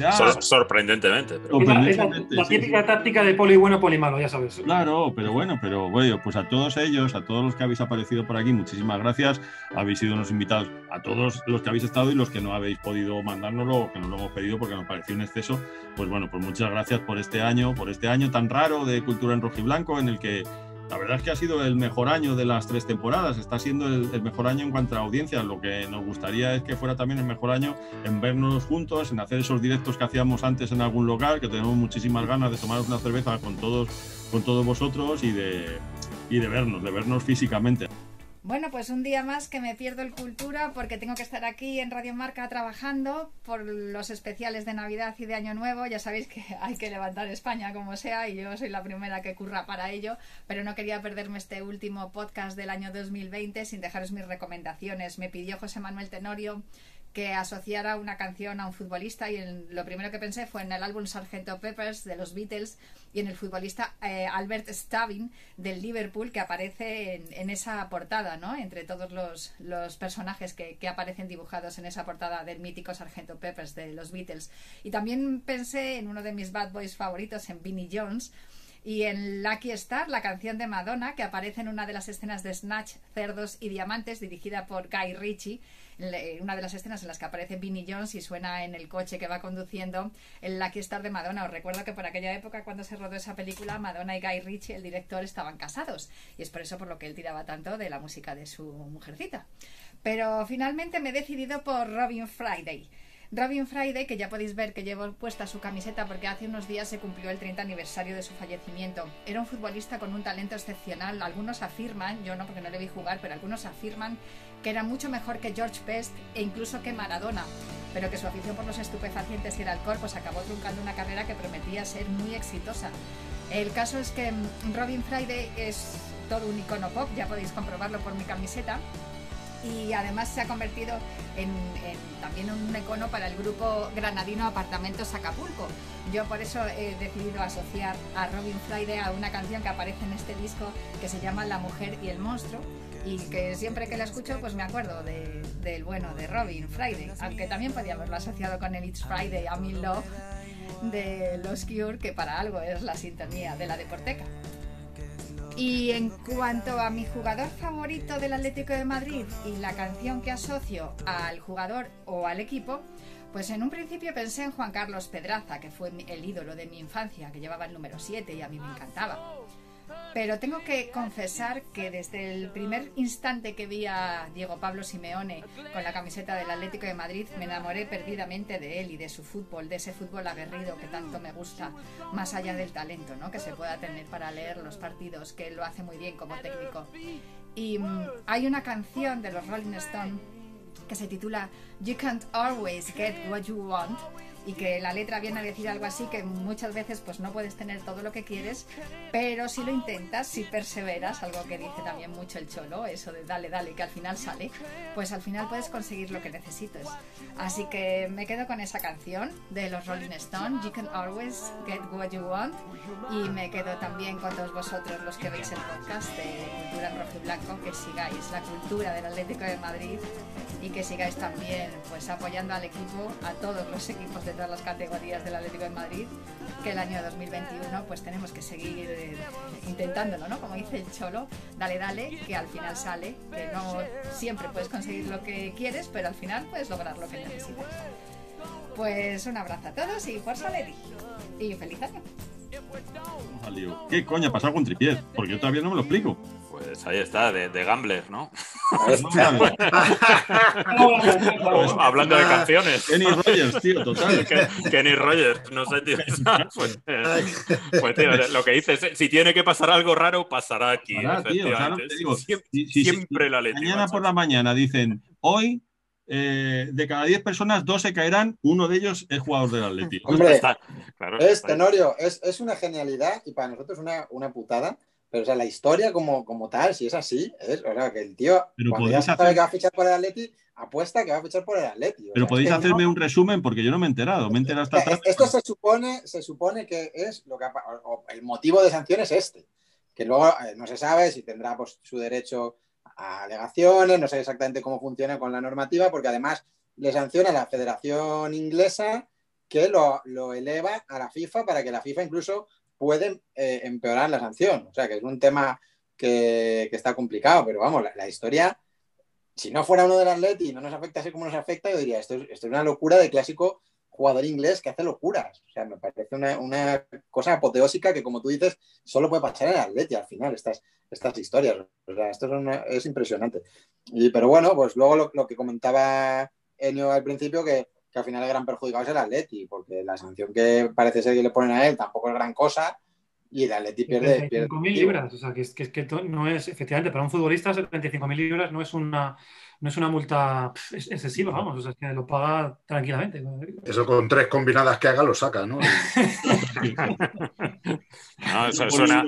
ah, Sor- sorprendentemente. pero- la, sí. típica táctica de poli bueno, poli malo, ya sabes. Claro, pero bueno, pero bueno, pues a todos ellos, a todos los que habéis aparecido por aquí, muchísimas gracias. Habéis sido unos invitados, a todos los que habéis estado y los que no habéis podido mandárnoslo o que no lo hemos pedido porque nos pareció un exceso. Pues bueno, pues muchas gracias por este año, por este año tan raro de Cultura en Rojo y Blanco, en el que la verdad es que ha sido el mejor año de las tres temporadas. Está siendo el, mejor año en cuanto a audiencia. Lo que nos gustaría es que fuera también el mejor año en vernos juntos, en hacer esos directos que hacíamos antes en algún local, que tenemos muchísimas ganas de tomaros una cerveza con todos, con todos vosotros y de, y de vernos, de vernos físicamente. Bueno, pues un día más que me pierdo el Cultura porque tengo que estar aquí en Radio Marca trabajando por los especiales de Navidad y de Año Nuevo. Ya sabéis que hay que levantar España como sea y yo soy la primera que curra para ello, pero no quería perderme este último podcast del año 2020 sin dejaros mis recomendaciones. Me pidió José Manuel Tenorio que asociara una canción a un futbolista y en- lo primero que pensé fue en el álbum Sgt. Peppers de los Beatles y en el futbolista eh, Albert Stavin del Liverpool que aparece en, esa portada, ¿no? Entre todos los, los personajes que, que aparecen dibujados en esa portada del mítico Sgt. Peppers de los Beatles. Y también pensé en uno de mis bad boys favoritos, en Vinnie Jones, y en Lucky Star, la canción de Madonna, que aparece en una de las escenas de Snatch, Cerdos y Diamantes, dirigida por Guy Ritchie, una de las escenas en las que aparece Vinnie Jones y suena en el coche que va conduciendo el Lucky Star de Madonna. Os recuerdo que por aquella época, cuando se rodó esa película, Madonna y Guy Ritchie, el director, estaban casados. Y es por eso por lo que él tiraba tanto de la música de su mujercita. Pero finalmente me he decidido por Robin Friday. Robin Friday, que ya podéis ver que llevo puesta su camiseta porque hace unos días se cumplió el 30 aniversario de su fallecimiento. Era un futbolista con un talento excepcional. Algunos afirman, yo no porque no le vi jugar, pero algunos afirman que era mucho mejor que George Best e incluso que Maradona, pero que su afición por los estupefacientes y el alcohol pues acabó truncando una carrera que prometía ser muy exitosa. El caso es que mm, Robin Friday es todo un icono pop, ya podéis comprobarlo por mi camiseta y además se ha convertido en, en también un icono para el grupo granadino Apartamentos Acapulco. Yo por eso he decidido asociar a Robin Friday a una canción que aparece en este disco que se llama La mujer y el monstruo y que siempre que la escucho pues me acuerdo de- del bueno de Robin Friday, aunque también podía haberlo asociado con el It's Friday, I'm in Love de los Cure, que para algo es la sintonía de la Deporteca. Y en cuanto a mi jugador favorito del Atlético de Madrid y la canción que asocio al jugador o al equipo, pues en un principio pensé en Juan Carlos Pedraza, que fue el ídolo de mi infancia, que llevaba el número 7 y a mí me encantaba. Pero tengo que confesar que desde el primer instante que vi a Diego Pablo Simeone con la camiseta del Atlético de Madrid, me enamoré perdidamente de él y de su fútbol, de ese fútbol aguerrido que tanto me gusta, más allá del talento ¿no? que se pueda tener para leer los partidos, que él lo hace muy bien como técnico. Y mm, hay una canción de los Rolling Stones que se titula You Can't Always Get What You Want y que la letra viene a decir algo así que muchas veces pues no puedes tener todo lo que quieres pero si lo intentas, si perseveras algo que dice también mucho el cholo eso de dale dale que al final sale pues al final puedes conseguir lo que necesites. Así que me quedo con esa canción de los Rolling Stones You Can Always Get What You Want y me quedo también con todos vosotros los que veis el podcast de Cultura en Rojo y Blanco que sigáis la cultura del Atlético de Madrid y que sigáis también pues apoyando al equipo, a todos los equipos de todas las categorías del Atlético de Madrid, que el año 2021 pues tenemos que seguir eh, intentándolo, ¿no? Como dice el Cholo, dale, dale, que al final sale, que no siempre puedes conseguir lo que quieres, pero al final puedes lograr lo que necesitas. Pues un abrazo a todos y por Leti y feliz año. ¿Qué coño ha pasado con Tripier? Porque yo todavía no me lo explico. Pues ahí está, de, de Gambler, ¿no? Pues, Hablando de canciones. Kenny Rogers, tío, total. Ken- Kenny Rogers, no sé, tío. Pues, pues, tío, lo que dices, eh, si tiene que pasar algo raro, pasará aquí. Pasará, tío, o sea, no te efectivamente. digo, Siempre, si- si- si- siempre la Leti. Mañana por la mañana dicen, hoy eh, de cada 10 personas, dos se caerán, uno de ellos es jugador del Atleti. Hombre, Claro, es está. Tenorio, es, es una genialidad y para nosotros una, una putada. Pero, o sea, la historia como, como tal, si es así, es, o sea, que el tío, Pero cuando ya sabe hacer- que va a fichar por el Atleti, apuesta que va a fichar por el Atleti. O Pero sea, podéis hacerme no- un resumen porque yo no me he enterado. Me he enterado o sea, esta tarde. Esto se supone, se supone que es lo que ha o- o el motivo de sanción es este, que luego eh, no se sabe si tendrá pues, su derecho alegaciones, no sé exactamente cómo funciona con la normativa, porque además le sanciona la Federación Inglesa que lo, lo eleva a la FIFA para que la FIFA incluso puede eh, empeorar la sanción. O sea, que es un tema que, que está complicado, pero vamos, la, la historia, si no fuera uno del Atleti y no nos afecta así como nos afecta, yo diría, esto es, esto es una locura de clásico jugador inglés que hace locuras. O sea, me parece una, una cosa apoteósica que, como tú dices, solo puede pasar en el Atleti al final, estas, estas historias. O sea, esto es, una- es impresionante. Y, pero bueno, pues luego lo, lo que comentaba Enio al principio, que, que al final el gran perjudicado es el Atleti, porque la sanción que parece ser que le ponen a él tampoco es gran cosa y el Atleti pierde... pierde 75.000 libras, o sea, que, es, que, es que no es, efectivamente, para un futbolista 75.000 libras no es una, no es una multa excesiva, vamos, o sea, es que lo paga tranquilamente. Eso con tres combinadas que haga lo saca, ¿no? No, eso suena,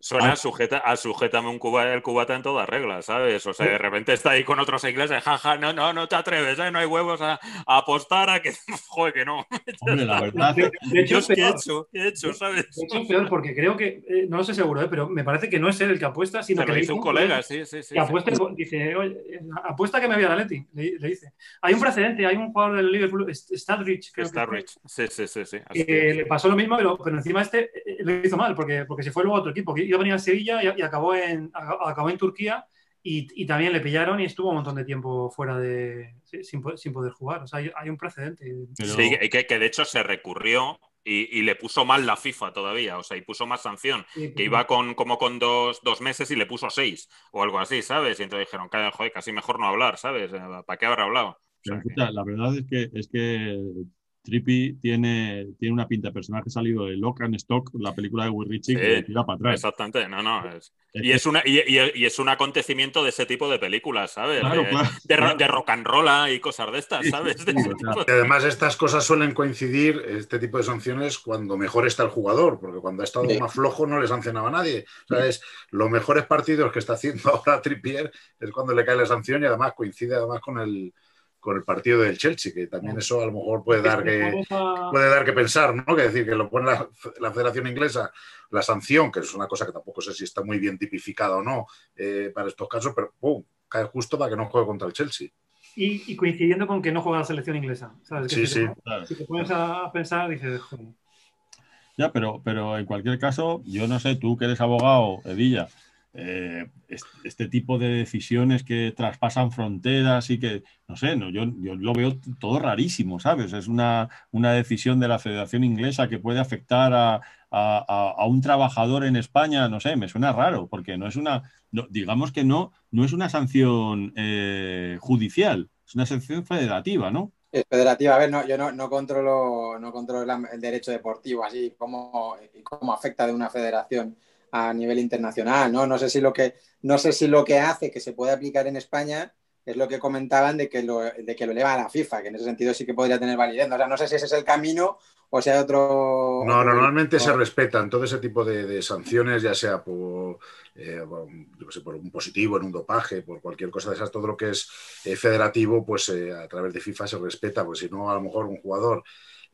suena a, sujeta, a sujétame un cuba, el cubata en toda regla, ¿sabes? O sea, de repente está ahí con otros ingleses, jaja, no, no, no te atreves, ¿eh? no hay huevos a, a apostar a que, joder, que no. Hombre, la verdad. De, de hecho, Dios, es ¿qué he hecho? ¿Qué he hecho? ¿Sabes? De hecho, es peor porque creo que, eh, no lo sé seguro, eh, pero me parece que no es él el que apuesta, sino Te que lo le dice un colega, sí, sí, sí. que apuesta, dice, oye, apuesta que me voy a la Leti, le, le dice. Hay un precedente, hay un jugador del Liverpool, Stadrich, creo que Está fue, rich. Sí, sí, sí, sí. así que es. le pasó lo mismo, pero, pero encima este eh, lo hizo mal, porque, porque se fue luego a otro equipo, que iba a venir a Sevilla y, y acabó, en, a- acabó en Turquía y, y también le pillaron y estuvo un montón de tiempo fuera de... sí, sin, po- sin poder jugar. O sea, hay, hay un precedente. Sí, y que, que de hecho se recurrió y, y le puso mal la FIFA todavía, o sea, y puso más sanción, Sí, que iba con como con dos, dos meses y le puso seis o algo así, ¿sabes? Y entonces dijeron, "Ca- joder, casi mejor no hablar, ¿sabes? ¿Para qué habrá hablado? Pero, la verdad es que, es que Trippy tiene, tiene una pinta de personaje salido de Lock and Stock, la película de Will Ritchie, que Sí, tira para atrás. Exactamente, no, no. es- y, que- es una, y, y- y es un acontecimiento de ese tipo de películas, ¿sabes? Claro, de, claro, de ro- claro. de rock and roll y cosas de estas, ¿sabes? Y además estas cosas suelen coincidir, este tipo de sanciones, cuando mejor está el jugador, porque cuando ha estado Sí. más flojo no le sancionaba a nadie. O sea, es los mejores partidos que está haciendo ahora Trippier es cuando le cae la sanción y además coincide además con el con el partido del Chelsea, que también eso a lo mejor puede dar que puede dar que pensar, ¿no? Que decir que lo pone la, la Federación Inglesa la sanción, que es una cosa que tampoco sé si está muy bien tipificada o no eh, para estos casos, pero ¡pum! cae justo para que no juegue contra el Chelsea. Y, y coincidiendo con que no juega la selección inglesa. ¿sabes? Sí, si, sí. Te, si te pones a pensar, dices, joder. Ya, pero, pero en cualquier caso, yo no sé, tú que eres abogado, Edilla, eh, es- este tipo de decisiones que traspasan fronteras y que, no sé, no, yo, yo lo veo todo rarísimo, ¿sabes? Es una, una decisión de la Federación Inglesa que puede afectar a, a- un trabajador en España, no sé, me suena raro, porque no es una, no- digamos que no, no es una sanción eh, judicial, es una sanción federativa, ¿no? Federativa, a ver, no, yo no, no controlo, no controlo el derecho deportivo, así cómo, y cómo afecta de una federación a nivel internacional, ¿no? No sé si lo que, no sé si lo que hace que se puede aplicar en España es lo que comentaban de que lo, de que lo eleva a la FIFA, que en ese sentido sí que podría tener validez. O sea, no sé si ese es el camino o sea otro. No, normalmente se respetan todo ese tipo de, de sanciones, ya sea por, eh, por, yo qué sé, por un positivo en un dopaje, por cualquier cosa de esas, todo lo que es eh, federativo, pues eh, a través de FIFA se respeta, pues si no, a lo mejor un jugador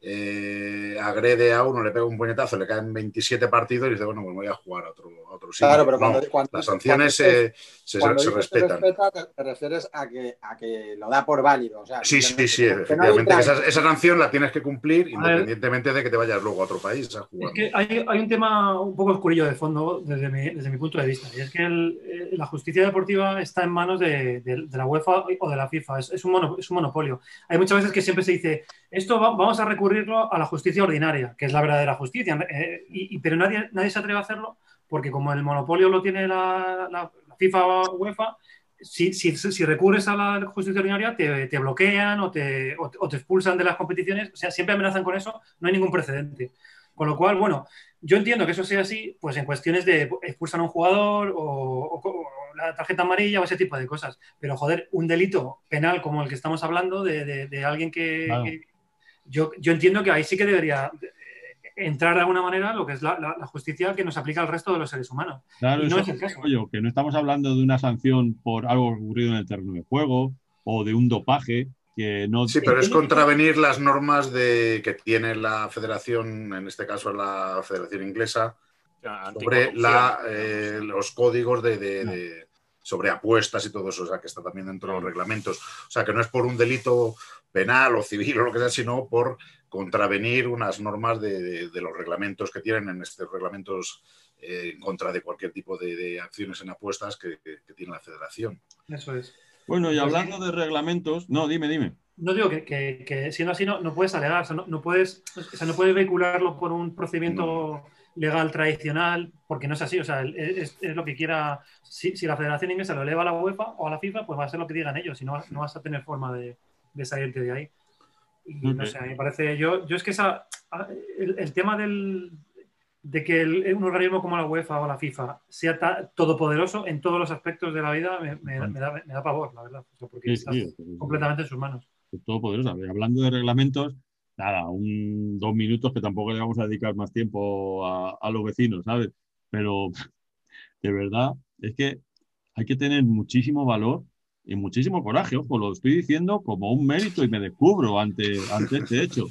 eh, agrede a uno, le pega un puñetazo, le caen 27 partidos y dice, bueno, pues voy a jugar a otro, a otro sitio. Claro, pero No, cuando, cuando- las sanciones cuando se, dices- se- cuando se dices respetan. respeta, te, te refieres a que, a que lo da por válido. O sea, Sí, sí, sí, que efectivamente. esa, sanción la tienes que cumplir independientemente de que te vayas luego a otro país a Es jugar. que hay, hay un tema un poco oscurillo de fondo desde mi, desde mi punto de vista, y es que el, la justicia deportiva está en manos de, de- de la UEFA o de la FIFA. Es, es un mono- es un monopolio. Hay muchas veces que siempre se dice, esto va- vamos a recurrirlo a la justicia ordinaria, que es la verdadera justicia. eh, y- y- pero nadie, nadie se atreve a hacerlo porque como el monopolio lo tiene la, la- la FIFA o UEFA, si, si- si recurres a la justicia ordinaria te, te bloquean o te, o te- o te expulsan de las competiciones. O sea, siempre amenazan con eso, no hay ningún precedente. Con lo cual, bueno, yo entiendo que eso sea así, pues en cuestiones de expulsan a un jugador o, o- o la tarjeta amarilla o ese tipo de cosas. Pero, joder, un delito penal como el que estamos hablando de, de- de alguien que, Claro. que- yo, yo entiendo que ahí sí que debería entrar de alguna manera lo que es la, la- la justicia que nos aplica al resto de los seres humanos. Claro, y no eso es el caso. digo yo, que no estamos hablando de una sanción por algo ocurrido en el terreno de juego o de un dopaje que no. Sí, pero es contravenir las normas de, que tiene la federación, en este caso la federación inglesa, sobre la, eh, los códigos de, de- de- sobre apuestas y todo eso, o sea, que está también dentro de los reglamentos. O sea, que no es por un delito penal o civil o lo que sea, sino por contravenir unas normas de, de- de los reglamentos que tienen en estos reglamentos eh, en contra de cualquier tipo de, de acciones en apuestas que, que- que tiene la federación. Eso es. Bueno, y Pues hablando de reglamentos, no, dime, dime. No digo que, que- que siendo así no, no puedes alegar, o sea, no, no puedes, o sea, no puedes vehicularlo por un procedimiento legal tradicional, porque no es así, o sea, es lo que quiera, si, si la Federación Inglesa lo eleva a la UEFA o a la FIFA, pues va a ser lo que digan ellos, y no, no vas a tener forma de, de salirte de ahí. Y no Ok. sé, a mí me parece, yo, yo es que esa, el, el tema del, de que el- un organismo como la UEFA o la FIFA sea ta- todopoderoso en todos los aspectos de la vida me, me- me da, me da pavor, la verdad, o sea, porque Sí, está sí, es- completamente en sus manos. todopoderoso. Hablando de reglamentos, nada, un, dos minutos que tampoco le vamos a dedicar más tiempo a, a los vecinos, ¿sabes? Pero de verdad es que hay que tener muchísimo valor y muchísimo coraje. Ojo, lo estoy diciendo como un mérito y me descubro ante, ante este hecho.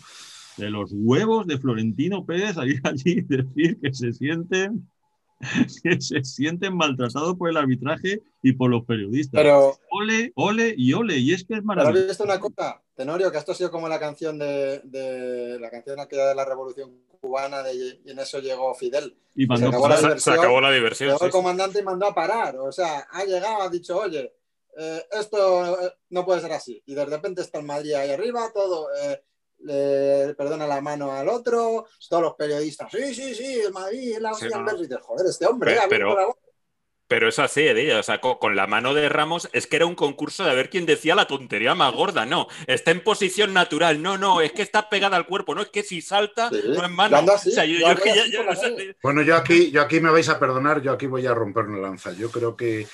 De los huevos de Florentino Pérez a ir allí y decir que se sienten que se sienten maltratados por el arbitraje y por los periodistas. Pero- ole, ole y ole. Y es que es Pero has maravilloso. visto una cosa, Tenorio, que esto ha sido como la canción de, de- la canción aquella de la Revolución Cubana de, y en eso llegó Fidel. Y mandó se acabó la parar. diversión, Se acabó la diversión, Llegó sí, el comandante y mandó a parar. O sea, ha llegado, ha dicho, oye, eh, esto eh, no puede ser así. Y de repente está el Madrid ahí arriba, todo, eh, le perdona la mano al otro, todos los periodistas, sí, sí, sí, el Madrid, la Sí, no. el Berry". Joder, este hombre, pero- la boca. Pero es así, Edilla. O sea, co- con, la mano de Ramos es que era un concurso de ver quién decía la tontería más gorda. No, está en posición natural. No, no, es que está pegada al cuerpo. No, es que si salta, no es mano. Bueno, yo aquí, yo aquí me vais a perdonar, yo aquí voy a romper una lanza. Yo creo que,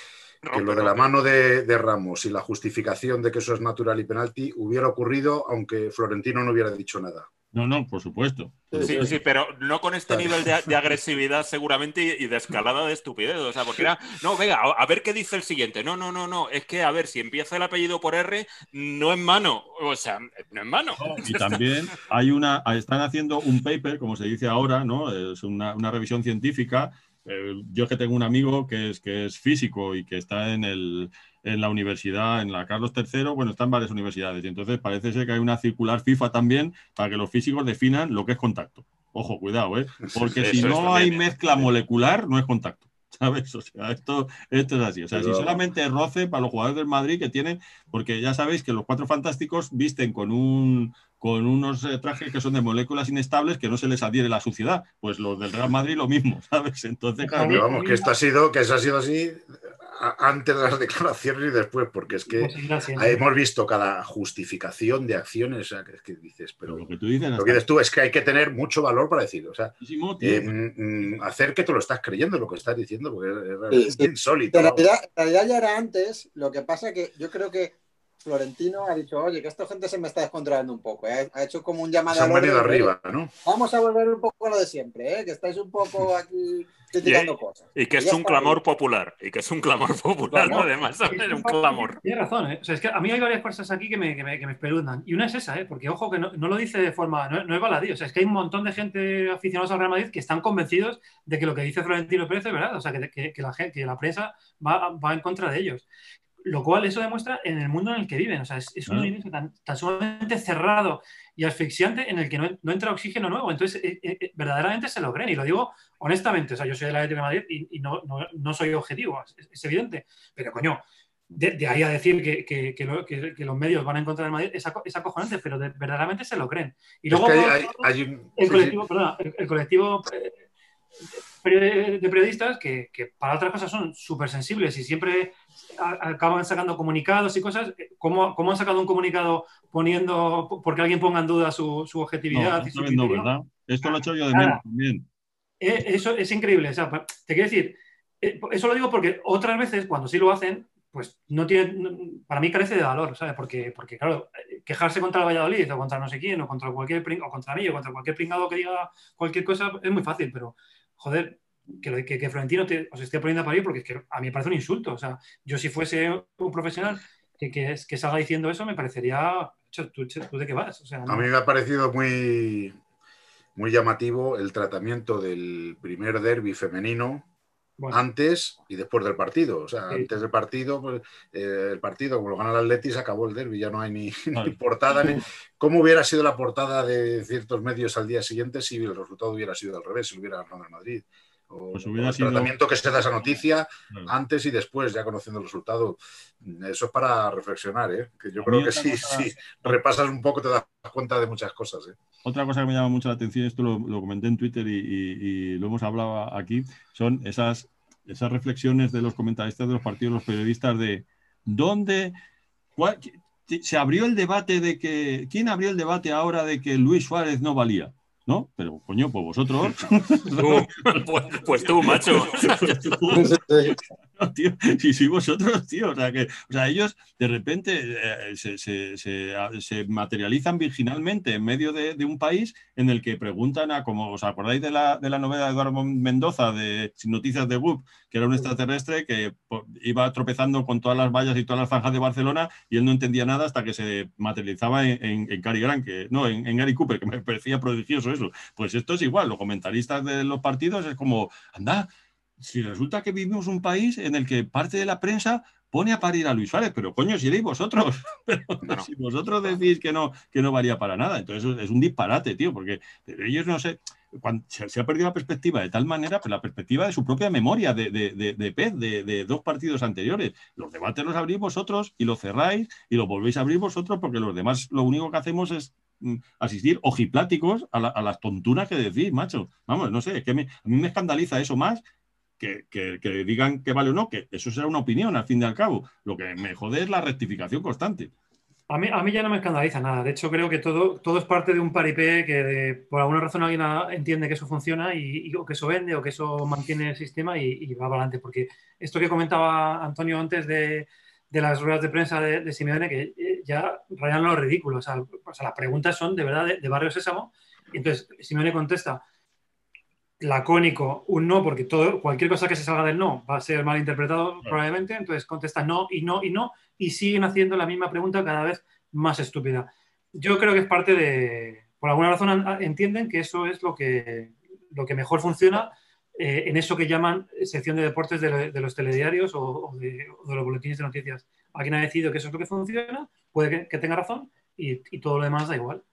que lo de la mano de, de Ramos y la justificación de que eso es natural y penalti hubiera ocurrido aunque Florentino no hubiera dicho nada. No, no, por supuesto. Sí, sí, pero no con este nivel de, de agresividad seguramente y, y de escalada de estupidez. O sea, porque era, no, venga, a, a ver qué dice el siguiente. No, no, no, no. Es que, a ver, si empieza el apellido por R, no es mano. O sea, no es mano. Y también hay una, están haciendo un paper, como se dice ahora, ¿no? Es una, una revisión científica. Eh, yo es que tengo un amigo que es, que es físico y que está en, el, en la universidad, en la Carlos III, bueno, está en varias universidades. Y entonces parece ser que hay una circular FIFA también para que los físicos definan lo que es contacto. Ojo, cuidado, ¿eh? Porque si no hay mezcla molecular, no es contacto. ¿Sabes? O sea, esto, esto es así. O sea, Pero- si solamente roce para los jugadores del Madrid que tienen, porque ya sabéis que los cuatro fantásticos visten con un con unos eh, trajes que son de moléculas inestables que no se les adhiere la suciedad. Pues los del Real Madrid lo mismo, ¿sabes? Entonces, claro, Pero vamos, que esto ha sido, que eso ha sido así antes de las declaraciones y después, porque es que hemos visto cada justificación de acciones, o sea, que es que dices, pero lo que tú dices, lo que dices tú es que hay que tener mucho valor para decirlo, o sea, eh, mm, mm, hacer que te lo estás creyendo lo que estás diciendo, porque es, es Sí, realmente sí. insólito. En realidad, en realidad ya era antes, lo que pasa que yo creo que Florentino ha dicho, oye, que esta gente se me está descontrolando un poco, ¿eh? ha hecho como un llamado Se han venido arriba, ¿no? Vamos a volver un poco a lo de siempre, ¿eh? que estáis un poco aquí criticando Y- cosas. Y que Y es un clamor popular. Y que es un clamor popular, No, además. es Un clamor. Tienes razón, ¿eh? O sea, es que a mí hay varias cosas aquí que me, que me, que me espeluznan. Y una es esa, ¿eh? Porque ojo que no, no lo dice de forma. No, no es baladí. O sea, es que hay un montón de gente aficionados al Real Madrid que están convencidos de que lo que dice Florentino Pérez es verdad. O sea, que, que- que la, que la prensa va, va en contra de ellos. Lo cual eso demuestra en el mundo en el que viven. O sea, es, es un universo tan, tan sumamente cerrado y asfixiante en el que no, no entra oxígeno nuevo. Entonces, eh, eh, eh, verdaderamente se lo creen. Y lo digo honestamente. O sea, yo soy del Atlético de Madrid y, y no, no- no soy objetivo, es, es evidente. Pero, coño, de, de ahí a decir que, que- que lo- que- que los medios van en contra del Madrid es, aco- es acojonante, pero de- verdaderamente se lo creen. Y luego, hay- hay- hay un- el colectivo, sí. perdona, el, el colectivo eh, peri- de periodistas que, que para otras cosas son súper sensibles y siempre acaban sacando comunicados y cosas. ¿Cómo, cómo han sacado un comunicado poniendo, porque alguien ponga en duda su, su objetividad? No, y su no? ¿verdad? Esto lo he hecho yo de menos también. Eh, Eso es increíble. O sea, te quiero decir, eh, eso lo digo porque otras veces, cuando sí lo hacen, pues no tiene, para mí carece de valor, ¿sabes? Porque, porque claro, eh, quejarse contra el Valladolid o contra no sé quién, o contra cualquier o contra mí, o contra cualquier pringado que diga cualquier cosa, es muy fácil, pero joder, que, lo- que, que Florentino te, os esté poniendo a parir, porque es que a mí me parece un insulto. O sea, yo si fuese un profesional que, que, es- que salga diciendo eso, me parecería, "Cho, ¿tú, tú de qué vas? O sea, no- A mí me ha parecido muy, muy llamativo el tratamiento del primer derby femenino Bueno. antes y después del partido. O sea, Sí. antes del partido, pues, eh, el partido, como lo gana el Atleti, se acabó el derby, ya no hay ni, ni portada. Ni... ¿Cómo hubiera sido la portada de ciertos medios al día siguiente si el resultado hubiera sido al revés, si hubiera ganado el Madrid? O, Pues o el sido- tratamiento que se da esa noticia Claro. antes y después, ya conociendo el resultado. Eso es para reflexionar, ¿eh? que yo A creo que sí, cosa- sí, repasas un poco te das cuenta de muchas cosas. ¿eh? Otra cosa que me llama mucho la atención, esto lo, lo comenté en Twitter y, y- y lo hemos hablado aquí, son esas, esas reflexiones de los comentaristas de los partidos, los periodistas de dónde cuál- se abrió el debate de que quién abrió el debate ahora de que Luis Suárez no valía, ¿no? Pero coño, pues vosotros. Tú, pues, pues tú, macho. No, tío, si sois vosotros, tío. O sea, que, o sea ellos de repente eh, se, se- se- a- se materializan virginalmente en medio de, de un país en el que preguntan a, como os acordáis de la, de la novela de Eduardo Mendoza de Sin Noticias de Whoop, que era un extraterrestre que iba tropezando con todas las vallas y todas las franjas de Barcelona y él no entendía nada hasta que se materializaba en, en, en Cary Grant, que, no, en, en Gary Cooper, que me parecía prodigioso eso. Pues esto es igual, los comentaristas de los partidos es como, anda, si resulta que vivimos un país en el que parte de la prensa pone a parir a Luis Suárez, pero coño, si erais vosotros, pero si vosotros decís que no, que no varía para nada, entonces es un disparate, tío, porque ellos no sé, cuando se, se ha perdido la perspectiva de tal manera, pues la perspectiva de su propia memoria de, de, de, de PES, de, de dos partidos anteriores. Los debates los abrís vosotros y los cerráis y los volvéis a abrir vosotros porque los demás lo único que hacemos es mm, asistir ojipláticos a, la- a las tonturas que decís, macho. Vamos, no sé, es que me- a mí me escandaliza eso más que, que- que digan que vale o no, que eso será una opinión al fin y al cabo. Lo que me jode es la rectificación constante. A mí, a mí ya no me escandaliza nada. De hecho, creo que todo, todo es parte de un paripé que de- por alguna razón alguien entiende que eso funciona y, y- o que eso vende o que eso mantiene el sistema y, y va para adelante. Porque esto que comentaba Antonio antes de, de las ruedas de prensa de, de Simeone, que eh, ya rayan lo ridículo. O sea, o sea, las preguntas son de verdad de, de Barrio Sésamo. Y entonces Simeone contesta lacónico un no, porque todo, cualquier cosa que se salga del no va a ser mal interpretado probablemente, entonces contesta no y no y no y siguen haciendo la misma pregunta cada vez más estúpida. Yo creo que es parte de, por alguna razón entienden que eso es lo que, lo que mejor funciona eh, en eso que llaman sección de deportes de, lo- de los telediarios o, o de, o de los boletines de noticias. Alguien ha decidido que eso es lo que funciona, puede que, que tenga razón y, y todo lo demás da igual.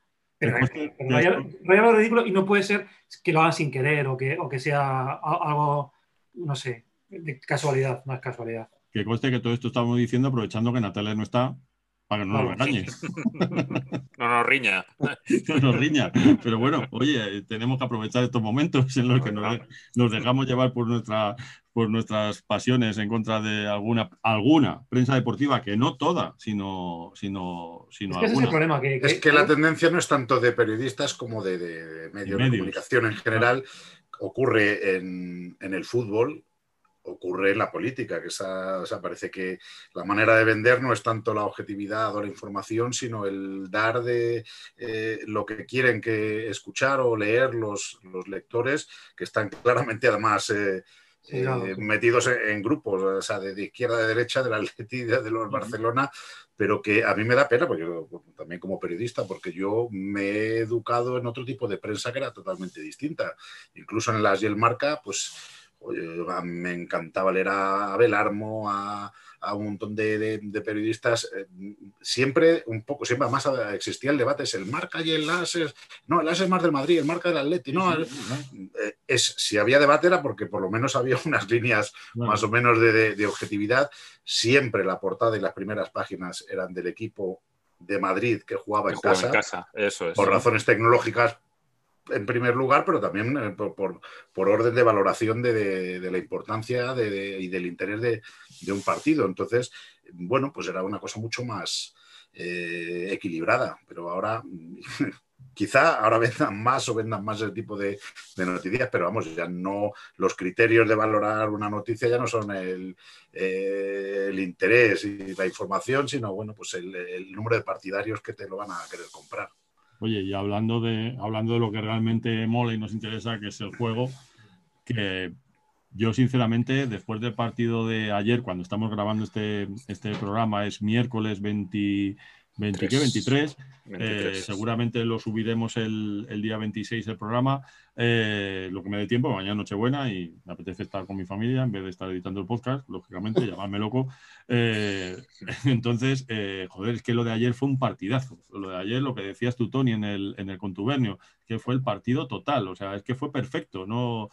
Pero, raya, raya lo ridículo y no puede ser que lo hagan sin querer o que, o que sea algo, no sé, de casualidad, es casualidad. Que conste que todo esto estamos diciendo aprovechando que Natalia no está para que no nos regañe. No nos riña. no nos riña. Pero bueno, oye, tenemos que aprovechar estos momentos en los que nos, nos dejamos llevar por, nuestra, por nuestras pasiones en contra de alguna, alguna prensa deportiva, que no toda, sino, sino, sino Es que ese es alguna. el problema, que, Es que la tendencia no es tanto de periodistas como de, de- de medios de medios. comunicación en general. Ocurre en, en el fútbol, ocurre en la política, que esa, esa parece que la manera de vender no es tanto la objetividad o la información, sino el dar de eh, lo que quieren que escuchar o leer los, los lectores, que están claramente además eh, Sí, claro. eh, metidos en, grupos, o sea, de, de izquierda a derecha, del Atleti, de, de los Barcelona, pero que a mí me da pena, porque yo, también como periodista, porque yo me he educado en otro tipo de prensa que era totalmente distinta. Incluso en las y el Marca, pues oye, me encantaba leer a Abel Armo, a, a un montón de, de- de periodistas, eh, siempre un poco, siempre más existía el debate, es el marca y el es, no, el as es más del Madrid, el marca del Atleti, no, el- eh, es, si había debate era porque por lo menos había unas líneas más o menos de, de- de objetividad, siempre la portada y las primeras páginas eran del equipo de Madrid que jugaba, Que en, jugaba casa, en casa, eso es. por razones tecnológicas en primer lugar, pero también eh, por, por- orden de valoración de, de- la importancia de- y del interés de, un partido. Entonces, bueno, pues era una cosa mucho más eh, equilibrada, pero ahora quizá ahora vendan más o vendan más ese tipo de, de noticias, pero vamos, ya no, los criterios de valorar una noticia ya no son el, eh, el interés y la información, sino bueno, pues el, el número de partidarios que te lo van a querer comprar. Oye, y hablando de, hablando de lo que realmente mola y nos interesa, que es el juego, que yo sinceramente, después del partido de ayer, cuando estamos grabando este, este programa, es miércoles 20, 20 ¿qué? 23, 23. eh, seguramente lo subiremos el, el día 26 el programa, eh, lo que me dé tiempo, mañana Nochebuena y me apetece estar con mi familia en vez de estar editando el podcast, lógicamente, llamarme loco. Eh, entonces, joder, es que lo de ayer fue un partidazo. Lo de ayer, lo que decías tú, Tony, en el, en el contubernio, que fue el partido total, o sea, es que fue perfecto, no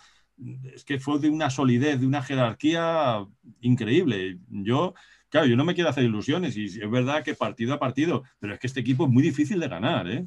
es que fue de una solidez, de una jerarquía increíble. Yo, claro, yo no me quiero hacer ilusiones y es verdad que partido a partido, pero es que este equipo es muy difícil de ganar, ¿eh?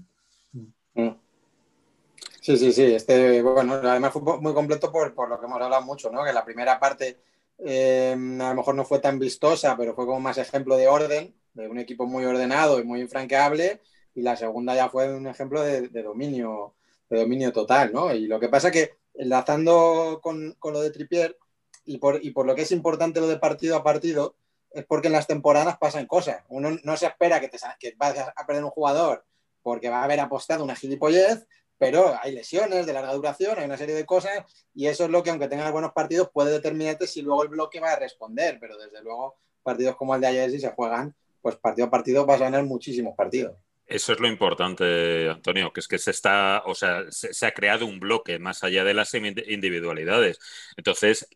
Sí, sí, sí. Este, bueno, además fue muy completo por, por lo que hemos hablado mucho, ¿no? Que la primera parte eh, a lo mejor no fue tan vistosa, pero fue como más ejemplo de orden, de un equipo muy ordenado y muy infranqueable, y la segunda ya fue un ejemplo de, de dominio, de dominio total, ¿no? Y lo que pasa que, enlazando con, con lo de Tripier, y por, y por lo que es importante lo de partido a partido, es porque en las temporadas pasan cosas. Uno no se espera que, te, que vayas a perder un jugador porque va a haber apostado una gilipollez, pero hay lesiones de larga duración, hay una serie de cosas, y eso es lo que, aunque tengas buenos partidos, puede determinarte si luego el bloque va a responder. Pero desde luego, partidos como el de ayer, si se juegan, pues partido a partido vas a ganar muchísimos partidos. Eso es lo importante, Antonio, que es que se está, o sea, se, se ha creado un bloque más allá de las indi- individualidades. Entonces,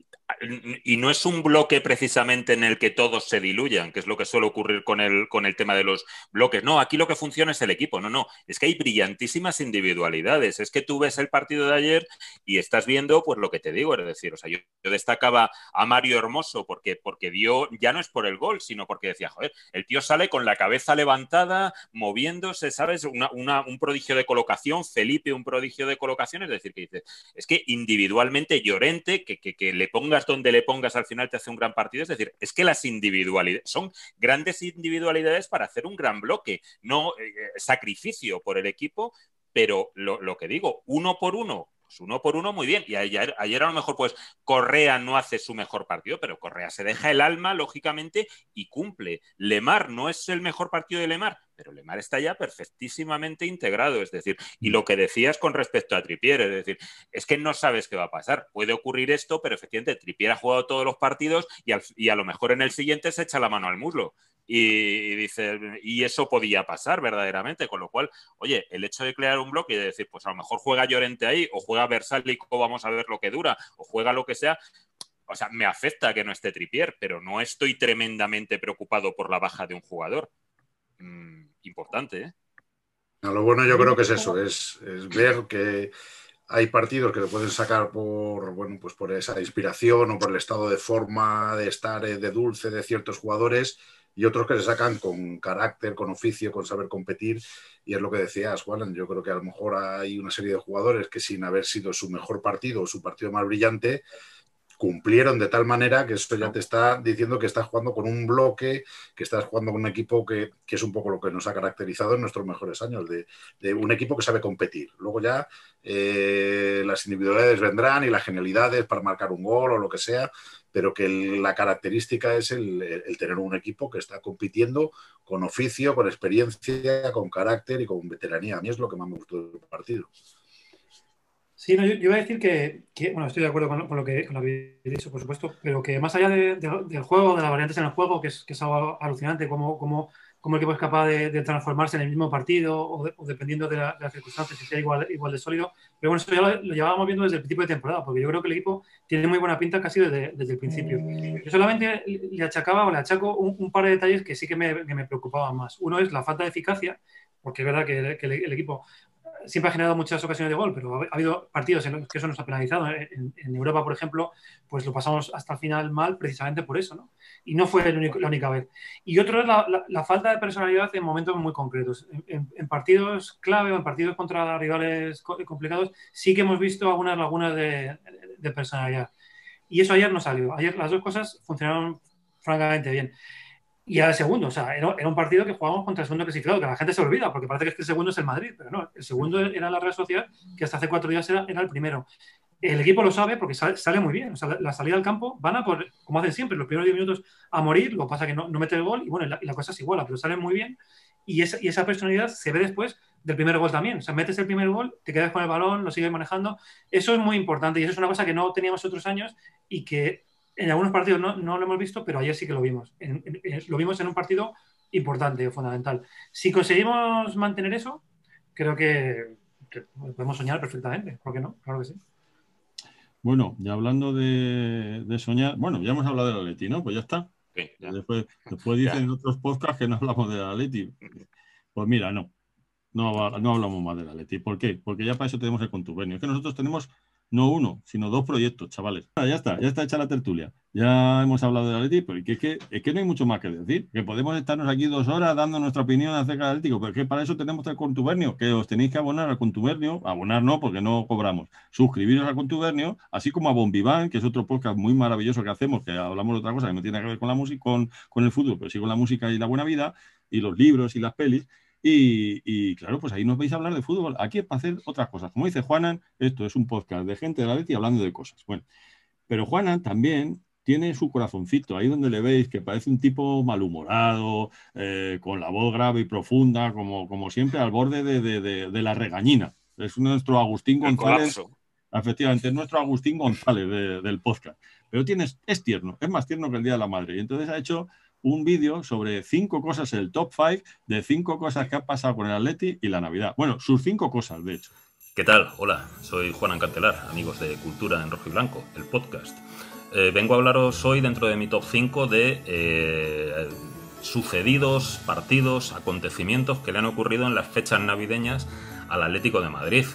y no es un bloque precisamente en el que todos se diluyan, que es lo que suele ocurrir con el, con el tema de los bloques. No, aquí lo que funciona es el equipo. No, no, es que hay brillantísimas individualidades. Es que tú ves el partido de ayer y estás viendo, pues lo que te digo, es decir, o sea, yo, yo destacaba a Mario Hermoso porque, porque dio, ya no es por el gol, sino porque decía, joder, el tío sale con la cabeza levantada, moviéndose, ¿sabes? Una- un prodigio de colocación, Felipe, un prodigio de colocación, es decir, que dices, es que individualmente Llorente, que, que, que le donde le pongas al final te hace un gran partido, es decir, es que las individualidades son grandes individualidades para hacer un gran bloque, no eh, sacrificio por el equipo, pero lo, lo que digo, uno por uno, pues uno por uno muy bien. Y ayer, ayer a lo mejor, pues Correa no hace su mejor partido, pero Correa se deja el alma, lógicamente, y cumple. Lemar no es el mejor partido de Lemar, pero Lemar está ya perfectísimamente integrado. Es decir, y lo que decías con respecto a Tripier, es decir, es que no sabes qué va a pasar. Puede ocurrir esto, pero efectivamente Tripier ha jugado todos los partidos y, al- y a lo mejor en el siguiente se echa la mano al muslo. Y, y dice, y eso podía pasar verdaderamente, con lo cual, oye, el hecho de crear un bloque y de decir, pues a lo mejor juega Llorente ahí, o juega Versálico, vamos a ver lo que dura, o juega lo que sea, o sea, me afecta que no esté Tripier, pero no estoy tremendamente preocupado por la baja de un jugador. Mm, importante, ¿eh? No, lo bueno yo creo que es eso, es, es ver que hay partidos que lo pueden sacar por, bueno, pues por esa inspiración o por el estado de forma de estar eh, de dulce de ciertos jugadores y otros que se sacan con carácter, con oficio, con saber competir. Y es lo que decías, Juan, yo creo que a lo mejor hay una serie de jugadores que sin haber sido su mejor partido o su partido más brillante, cumplieron de tal manera que esto ya te está diciendo que estás jugando con un bloque, que estás jugando con un equipo que, que es un poco lo que nos ha caracterizado en nuestros mejores años, de, de un equipo que sabe competir. Luego ya eh, las individualidades vendrán y las genialidades para marcar un gol o lo que sea, pero que la característica es el, tener un equipo que está compitiendo con oficio, con experiencia, con carácter y con veteranía. A mí es lo que más me gustó del partido. Sí, yo, iba a decir que, bueno, estoy de acuerdo con lo, que, con habéis dicho, por supuesto, pero que más allá de- de- del juego, de las variantes en el juego, que es, que es algo alucinante, cómo, cómo cómo el equipo es capaz de, transformarse en el mismo partido o, de- o dependiendo de, la- de las circunstancias, si sea igual, igual de sólido. Pero bueno, eso ya lo, llevábamos viendo desde el principio de temporada, porque yo creo que el equipo tiene muy buena pinta casi desde, desde el principio. Yo solamente le achacaba o le achaco un, par de detalles que sí que me, que me preocupaban más. Uno es la falta de eficacia, porque es verdad que, el equipo siempre ha generado muchas ocasiones de gol, pero ha, ha habido partidos en los que eso nos ha penalizado. En, en Europa, por ejemplo, pues lo pasamos hasta el final mal precisamente por eso, ¿no? Y no fue único- la única vez. Y otro es la, la- la falta de personalidad en momentos muy concretos. En, en- en partidos clave en partidos contra rivales co- complicados, sí que hemos visto algunas lagunas de, de personalidad. Y eso ayer no salió. Ayer las dos cosas funcionaron francamente bien. Y al segundo, o sea, era, era un partido que jugábamos contra el segundo clasificado, que la gente se olvida, porque parece que es que el segundo es el Madrid, pero no, el segundo era la Real Sociedad, que hasta hace cuatro días era, era el primero. El equipo lo sabe porque sale, sale muy bien, o sea, la, la salida al campo van a por, como hacen siempre, los primeros 10 minutos a morir, lo que pasa que no, no mete el gol y bueno, la, y la cosa es igual, pero salen muy bien y esa, y esa personalidad se ve después del primer gol también, o sea, metes el primer gol, te quedas con el balón, lo sigues manejando, eso es muy importante y eso es una cosa que no teníamos otros años y que en algunos partidos no, no lo hemos visto, pero ayer sí que lo vimos. En- en- en- lo vimos en un partido importante, fundamental. Si conseguimos mantener eso, creo que, que podemos soñar perfectamente. ¿Por qué no? Claro que sí. Bueno, ya hablando de, de soñar, bueno, ya hemos hablado del Atleti, ¿no? Pues ya está. Después, después dicen en otros podcasts que no hablamos del Atleti. Pues mira, no. No, no hablamos más del Atleti. ¿Por qué? Porque ya para eso tenemos el contubernio. Es que nosotros tenemos no uno, sino dos proyectos, chavales. Ah, Ya está, ya está hecha la tertulia. Ya hemos hablado del Atleti, pero es que, es que no hay mucho más que decir. Que podemos estarnos aquí dos horas dando nuestra opinión acerca del Atlético, pero es que para eso tenemos el contubernio, que os tenéis que abonar al contubernio. Abonar no, porque no cobramos. Suscribiros al contubernio, así como a Bombiván, que es otro podcast muy maravilloso que hacemos, que hablamos de otra cosa que no tiene que ver con la música, con, con el fútbol, pero sí con la música y la buena vida, y los libros y las pelis. Y, y, claro, pues ahí nos vais a hablar de fútbol. Aquí es para hacer otras cosas. Como dice Juanan, esto es un podcast de gente de la Leti hablando de cosas. Bueno, pero Juanan también tiene su corazoncito, ahí donde le veis que parece un tipo malhumorado, eh, con la voz grave y profunda, como, como siempre al borde de, de- de- de la regañina. Es nuestro Agustín El González. colapso. Efectivamente, es nuestro Agustín González de- del podcast. Pero tienes, es tierno, es más tierno que el Día de la Madre. Y entonces ha hecho un vídeo sobre cinco cosas, el top five de cinco cosas que han pasado con el Atleti y la Navidad. Bueno, sus cinco cosas, de hecho. ¿Qué tal? Hola, soy Juan Ancantelar, amigos de Cultura en Rojo y Blanco, el podcast. Eh, vengo a hablaros hoy dentro de mi top 5 de eh, sucedidos, partidos, acontecimientos que le han ocurrido en las fechas navideñas al Atlético de Madrid.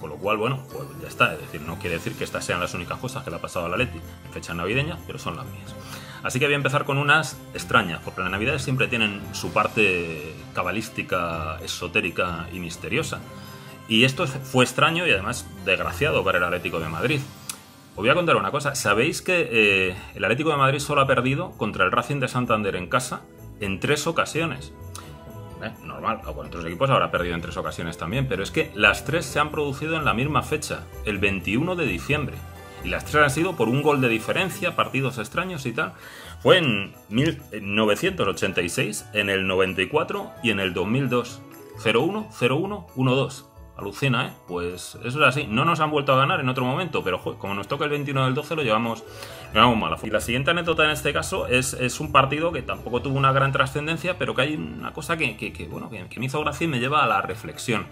Con lo cual, bueno, pues ya está. Es decir, no quiere decir que estas sean las únicas cosas que le ha pasado al Atleti en fechas navideñas, pero son las mías. Así que voy a empezar con unas extrañas, porque las navidades siempre tienen su parte cabalística, esotérica y misteriosa. Y esto fue extraño y además desgraciado para el Atlético de Madrid. Os voy a contar una cosa. ¿Sabéis que eh, el Atlético de Madrid solo ha perdido contra el Racing de Santander en casa en tres ocasiones? Eh, normal, con otros equipos habrá perdido en tres ocasiones también, pero es que las tres se han producido en la misma fecha, el 21 de diciembre. Y las tres han sido por un gol de diferencia, partidos extraños y tal. Fue en 1986, en el 94 y en el 2002. 0-1, 0-1, 1-2. Alucina, ¿eh? Pues eso es así. No nos han vuelto a ganar en otro momento, pero como nos toca el 21 del 12 lo llevamos, lo llevamos mal. Y la siguiente anécdota en este caso es, es un partido que tampoco tuvo una gran trascendencia, pero que hay una cosa que, que- que, bueno, que, que me hizo gracia y me lleva a la reflexión.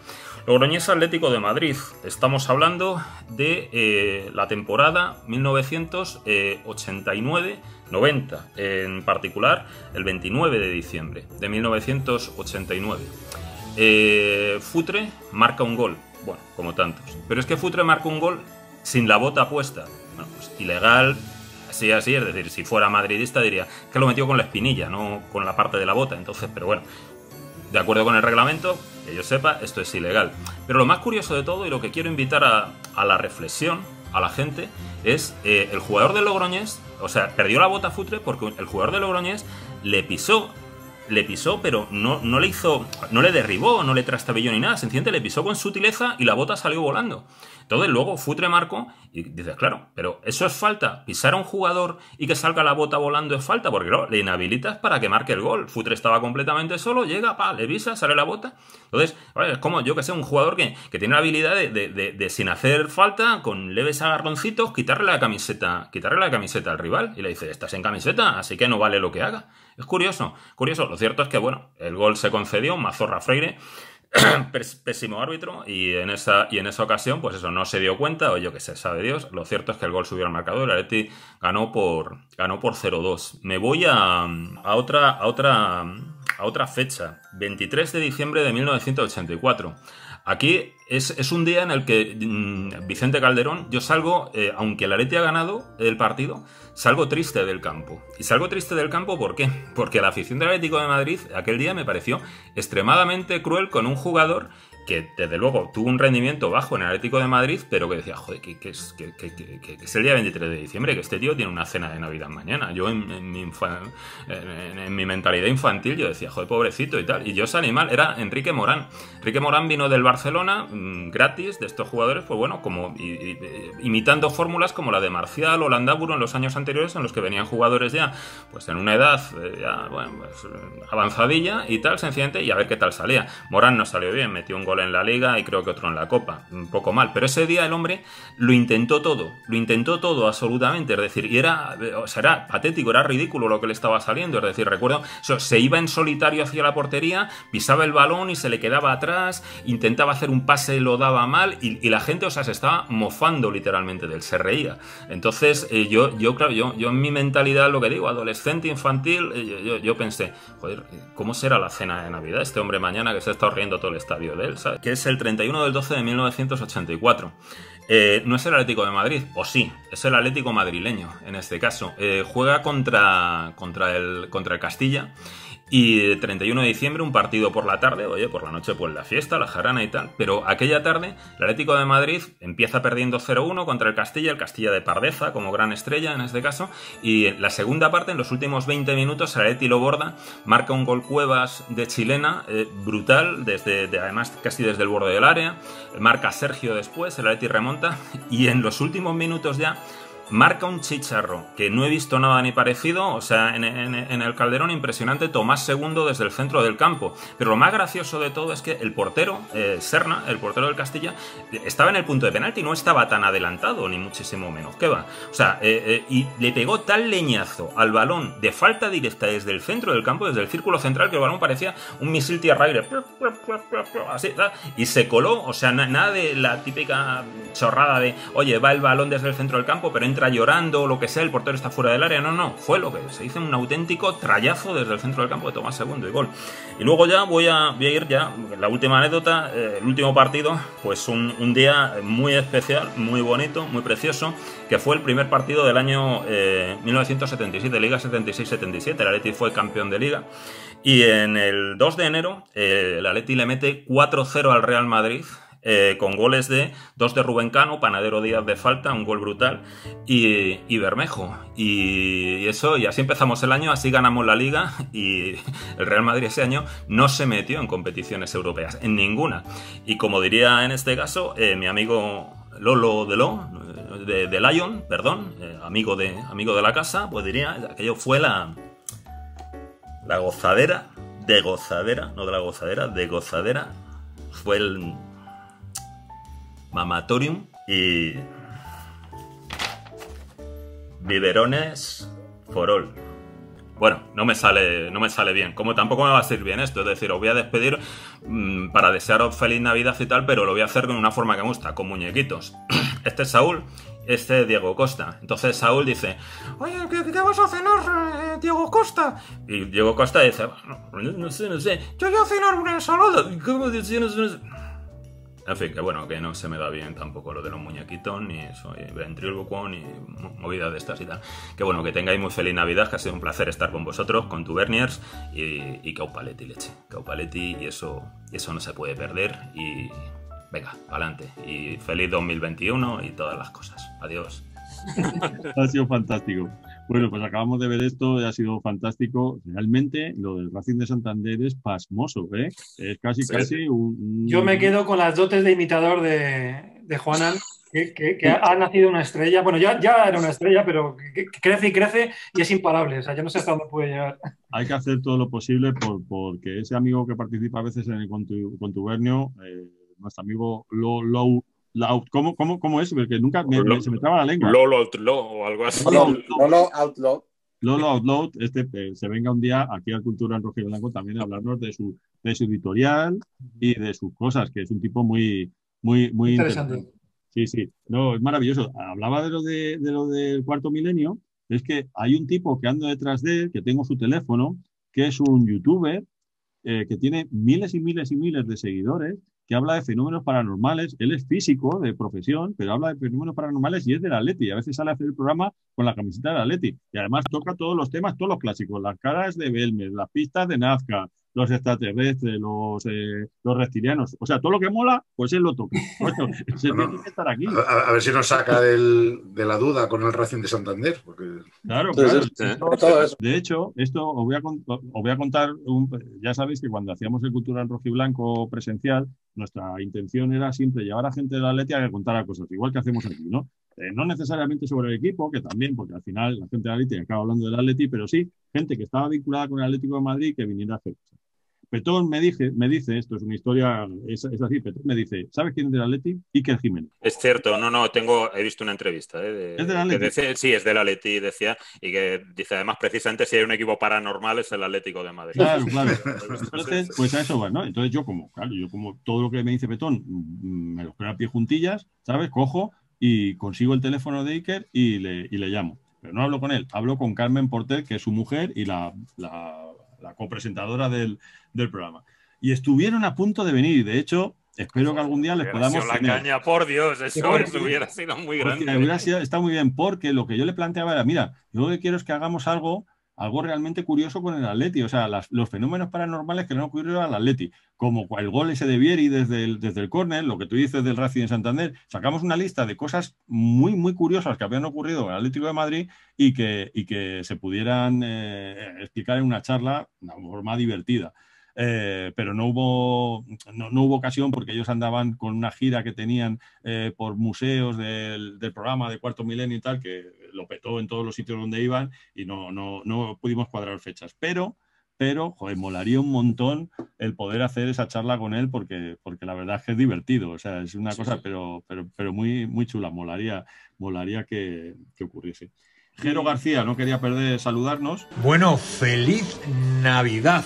Logroñés Atlético de Madrid. Estamos hablando de eh, la temporada 1989-90, en particular el 29 de diciembre de 1989. Eh, Futre marca un gol, bueno, como tantos. Pero es que Futre marca un gol sin la bota puesta. Bueno, pues ilegal, así, así, es decir, si fuera madridista diría que lo metió con la espinilla, no con la parte de la bota. Entonces, pero bueno, de acuerdo con el reglamento, que yo sepa, esto es ilegal. Pero lo más curioso de todo y lo que quiero invitar a, la reflexión a la gente es eh, el jugador de Logroñés, o sea, perdió la bota Futre porque el jugador de Logroñés le pisó le pisó, pero no, no le hizo, no le derribó, no le trastabilló ni nada, sencillamente le pisó con sutileza y la bota salió volando. Entonces luego Futre marcó y dices, claro, pero eso es falta. Pisar a un jugador y que salga la bota volando es falta, porque claro, le inhabilitas para que marque el gol. Futre estaba completamente solo, llega, pa, le visa, sale la bota. Entonces, es como, yo que sé, un jugador que, que tiene la habilidad de, de- de- de, sin hacer falta, con leves agarroncitos, quitarle la camiseta, quitarle la camiseta al rival. Y le dice, estás en camiseta, así que no vale lo que haga. Es curioso, curioso. Lo cierto es que, bueno, el gol se concedió, Mazorra Freire. pés- pésimo árbitro y en esa y en esa ocasión pues eso no se dio cuenta o yo que sé sabe Dios. Lo cierto es que el gol subió al marcador el Atleti ganó por ganó por 0-2 me voy a, a otra a otra a otra fecha 23 de diciembre de 1984 Aquí es, es un día en el que mm, Vicente Calderón, yo salgo, eh, aunque el Atleti ha ganado el partido, salgo triste del campo. Y salgo triste del campo ¿por qué? Porque la afición del Atlético de Madrid aquel día me pareció extremadamente cruel con un jugador que desde luego tuvo un rendimiento bajo en el Atlético de Madrid, pero que decía, joder, que, es, que, es el día 23 de diciembre, que este tío tiene una cena de Navidad mañana. Yo en, mi, en- mi mentalidad infantil yo decía, joder, pobrecito y tal. Y yo salí mal, era Enrique Morán. Enrique Morán vino del Barcelona mm, gratis de estos jugadores, pues bueno, como imitando fórmulas como la de Marcial o Landaburo en los años anteriores en los que venían jugadores ya pues en una edad eh, ya, bueno, pues, avanzadilla y tal, sencillamente, y a ver qué tal salía. Morán no salió bien, metió un gol en la liga y creo que otro en la copa, un poco mal, pero ese día el hombre lo intentó todo, lo intentó todo absolutamente, es decir, y era, o sea, era patético, era ridículo lo que le estaba saliendo, es decir, recuerdo, se iba en solitario hacia la portería, pisaba el balón y se le quedaba atrás, intentaba hacer un pase lo daba mal, y, la gente, o sea, se estaba mofando literalmente de él, se reía. Entonces, eh, yo, yo, claro, yo, yo en mi mentalidad, lo que digo, adolescente, infantil, eh, yo, pensé, joder, ¿cómo será la cena de Navidad? Este hombre mañana que se está riendo todo el estadio de él, ¿sabes? Que es el 31 del 12 de 1984. Eh, no es el Atlético de Madrid, o sí, es el Atlético madrileño en este caso. Eh, juega contra, contra, el, contra el Castilla y 31 de diciembre, un partido por la tarde, oye, por la noche pues la fiesta, la jarana y tal. Pero aquella tarde, el Atlético de Madrid empieza perdiendo 0-1 contra el Castilla, el Castilla de Pardeza como gran estrella en este caso. Y en la segunda parte, en los últimos 20 minutos, el Atleti lo borda, marca un gol Cuevas de chilena, eh, brutal, desde, de- además casi desde el borde del área. Marca Sergio después, el Atleti remonta. Y en los últimos minutos ya marca un chicharro que no he visto nada ni parecido, o sea, en, en- en el Calderón impresionante, Tomás segundo desde el centro del campo. Pero lo más gracioso de todo es que el portero, eh, Serna, el portero del Castilla, estaba en el punto de penalti, no estaba tan adelantado, ni muchísimo menos. ¿Qué va? O sea, eh, eh, y le pegó tal leñazo al balón de falta directa desde el centro del campo, desde el círculo central, que el balón parecía un misil tierra-aire. Así, y se coló, o sea, na- nada de la típica chorrada de, oye, va el balón desde el centro del campo, pero entra llorando o lo que sea, el portero está fuera del área. No, no, fue lo que se hizo un auténtico trayazo desde el centro del campo de Tomás Segundo y gol. Y luego ya voy a, voy a ir ya, la última anécdota, eh, el último partido, pues un, día muy especial, muy bonito, muy precioso, que fue el primer partido del año eh, 1977, Liga 76-77. El Atleti fue campeón de Liga. Y en el 2 de enero, eh, el Atleti le mete 4-0 al Real Madrid. Eh, con goles de dos de Rubén Cano, Panadero Díaz de falta, un gol brutal, y, y Bermejo. Y, eso, y así empezamos el año, así ganamos la liga, y el Real Madrid ese año no se metió en competiciones europeas, en ninguna. Y como diría en este caso, eh, mi amigo Lolo de Lo, eh, de, de Lion, perdón, amigo, de, amigo de la casa, pues diría, aquello fue la, la gozadera, de gozadera, no de la gozadera, de gozadera, fue el mamatorium y biberones for all. Bueno, no me sale, no me sale bien. Como tampoco me va a salir bien esto, es decir, os voy a despedir mm, para desearos feliz Navidad y tal, pero lo voy a hacer de una forma que me gusta, con muñequitos. Este es Saúl, este es Diego Costa. Entonces Saúl dice, Oye, ¿qué, vas a cenar, eh, Diego Costa? y Diego Costa dice, "Bueno, no sé, no sé. Yo voy a cenar una ensalada. ¿Cómo decías? No sé". En fin, que bueno, que no se me da bien tampoco lo de los muñequitos, ni eso, y ventrílocuo, ni mo- movidas de estas y tal. Que bueno, que tengáis muy feliz Navidad, que ha sido un placer estar con vosotros, con tu Berniers, y, y Caupaletti, leche. Caupaletti, y eso, eso no se puede perder, y venga, adelante. Y feliz 2021 y todas las cosas. Adiós. ha sido fantástico. Bueno, pues acabamos de ver esto, ha sido fantástico. Realmente lo del Racing de Santander es pasmoso, ¿eh? Es casi, Sí. casi un... Yo me quedo con las dotes de imitador de, de Juanan, que, que- que ha, nacido una estrella. Bueno, ya, ya era una estrella, pero que, crece y crece y es imparable. O sea, yo no sé hasta dónde puede llegar. Hay que hacer todo lo posible por, porque ese amigo que participa a veces en el contu- contubernio, eh, nuestro amigo Lo, Lo- ¿cómo, cómo, ¿cómo es? Porque nunca me- me- se me traba la lengua. Lolo Outlaw o algo así. Lolo, Lolo Outlaw. Lolo Outload, este, eh, se venga un día aquí a Cultura en Rojo y Blanco también a hablarnos de su, de su editorial y de sus cosas, que es un tipo muy, muy, muy Interesante. interesante. Sí, sí, no, es maravilloso. Hablaba de lo, de, de lo del cuarto milenio, es que hay un tipo que ando detrás de él, que tengo su teléfono, que es un youtuber eh, que tiene miles y miles y miles de seguidores, que habla de fenómenos paranormales. Él es físico de profesión, pero habla de fenómenos paranormales y es del Atleti. Y a veces sale a hacer el programa con la camiseta del Atleti. Y además toca todos los temas, todos los clásicos. Las caras de Belmes, las pistas de Nazca, los extraterrestres, los, eh, los reptilianos. O sea, todo lo que mola, pues él lo toca. Se tiene que estar aquí. A, a ver si nos saca del- de la duda con el Racing de Santander. Porque... Claro, claro. eso. De hecho, esto os voy a, os voy a contar, un- ya sabéis que cuando hacíamos el Cultural Rojo y Blanco presencial, nuestra intención era siempre llevar a gente de la Atleti a que contara cosas, igual que hacemos aquí, ¿no? Eh, no necesariamente sobre el equipo, que también, porque al final la gente de la Atleti acaba hablando del Atleti, pero sí gente que estaba vinculada con el Atlético de Madrid que viniera a hacer. Petón me, dije, me dice, esto es una historia, es, es así, Petón me dice, ¿sabes quién es del Atleti? Iker Jiménez. Es cierto, no, no, tengo, he visto una entrevista. ¿eh? de- ¿Es del Atleti? decía- sí, es del Atleti, decía, y que dice además precisamente si hay un equipo paranormal es el Atlético de Madrid. Claro, claro. Entonces, pues a eso va, ¿no? Entonces yo como, claro, yo como todo lo que me dice Petón, mm, me lo creo a pie juntillas, ¿sabes? Cojo y consigo el teléfono de Iker y le, y le llamo. Pero no hablo con él, hablo con Carmen Porter, que es su mujer y la, la, la copresentadora del, del programa. Y estuvieron a punto de venir, de hecho, espero que algún día les podamos... la tener. caña, por Dios, eso, hubiera sido muy grande. está muy bien, porque lo que yo le planteaba era, mira, yo lo que quiero es que hagamos algo, algo realmente curioso con el Atleti, o sea, las- los fenómenos paranormales que le han ocurrido al Atleti, como el gol ese de Vieri desde el, desde el córner, lo que tú dices del Racing de Santander, sacamos una lista de cosas muy, muy curiosas que habían ocurrido en el Atlético de Madrid y que, y que se pudieran eh, explicar en una charla de una forma divertida. Eh, pero no hubo, no, no hubo ocasión porque ellos andaban con una gira que tenían eh, por museos del, del programa de Cuarto Milenio y tal, que lo petó en todos los sitios donde iban y no, no, no pudimos cuadrar fechas. Pero, pero, joder, molaría un montón el poder hacer esa charla con él porque, porque la verdad es que es divertido. O sea, es una cosa, pero, pero, pero muy, muy chula. Molaría, molaría que, que ocurriese. Jero García no quería perder saludarnos. Bueno, feliz Navidad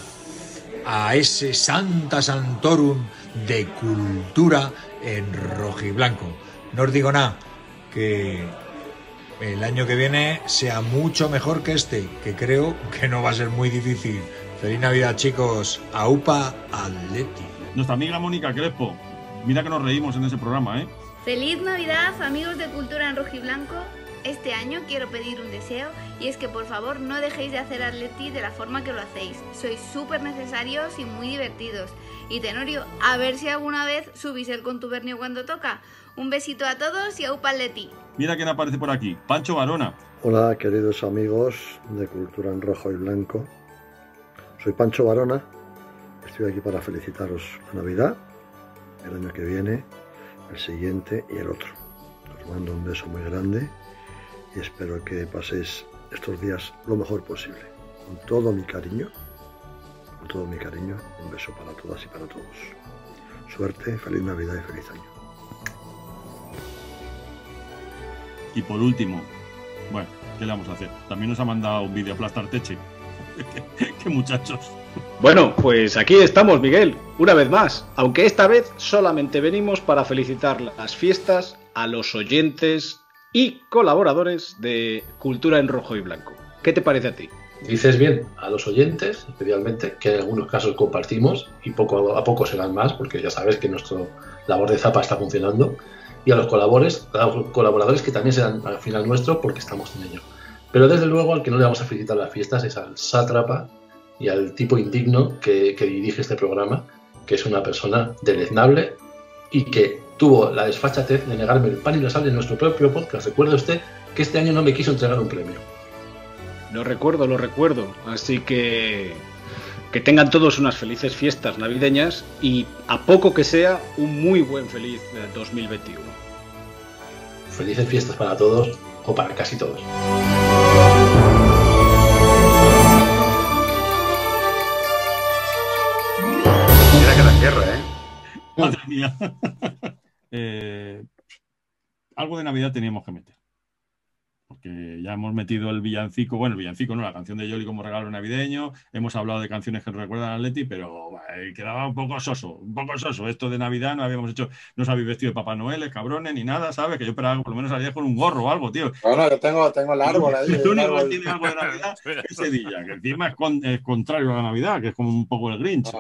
a ese Santa Santorum de cultura en rojiblanco. No os digo nada, que el año que viene sea mucho mejor que este, que creo que no va a ser muy difícil. Feliz Navidad, chicos. Aupa Atleti. Nuestra amiga Mónica Crespo. Mira que nos reímos en ese programa, ¿eh? Feliz Navidad, amigos de Cultura en Rojo y Blanco. Este año quiero pedir un deseo y es que por favor no dejéis de hacer atleti de la forma que lo hacéis. Sois súper necesarios y muy divertidos. Y Tenorio, a ver si alguna vez subís el contubernio cuando toca. Un besito a todos y a Upa Atleti. Mira quién aparece por aquí. Pancho Varona. Hola queridos amigos de Cultura en Rojo y Blanco. Soy Pancho Varona. Estoy aquí para felicitaros la Navidad, el año que viene, el siguiente y el otro. Os mando un beso muy grande y espero que paséis estos días lo mejor posible. Con todo mi cariño, con todo mi cariño, un beso para todas y para todos. Suerte, feliz Navidad y feliz año. Y por último, bueno, ¿qué le vamos a hacer? También nos ha mandado un vídeo a Plastar Teche. ¿Qué muchachos? Bueno, pues aquí estamos, Miguel, una vez más, aunque esta vez solamente venimos para felicitar las fiestas a los oyentes y colaboradores de Cultura en Rojo y Blanco. ¿Qué te parece a ti? Dices bien, a los oyentes, especialmente, que en algunos casos compartimos y poco a poco serán más, porque ya sabes que nuestra labor de zapa está funcionando, y a los colaboradores, colaboradores que también serán al final nuestros porque estamos en ello. Pero desde luego al que no le vamos a felicitar las fiestas es al sátrapa y al tipo indigno que dirige este programa, que es una persona deleznable y que tuvo la desfachatez de negarme el pan y la sal en nuestro propio podcast. Recuerde usted que este año no me quiso entregar un premio. Lo recuerdo, lo recuerdo. Así que que tengan todos unas felices fiestas navideñas y a poco que sea un muy buen feliz eh, 2021. felices fiestas para todos o para casi todos. Mira que la guerra, ¿eh? Madre mía. Eh, algo de Navidad teníamos que meter. Porque ya hemos metido el villancico, bueno, el villancico no, la canción de Yoli como regalo navideño, hemos hablado de canciones que nos recuerdan a Leti, pero eh, quedaba un poco soso, un poco soso. Esto de Navidad no habíamos hecho, no os habéis vestido de Papá Noel, cabrones, ni nada, ¿sabes? Que yo esperaba por lo menos salías con un gorro o algo, tío. Bueno, yo tengo, tengo el árbol ahí. El el único que tiene algo de Navidad es Sevilla, que encima es, con- es contrario a la Navidad, que es como un poco el Grinch.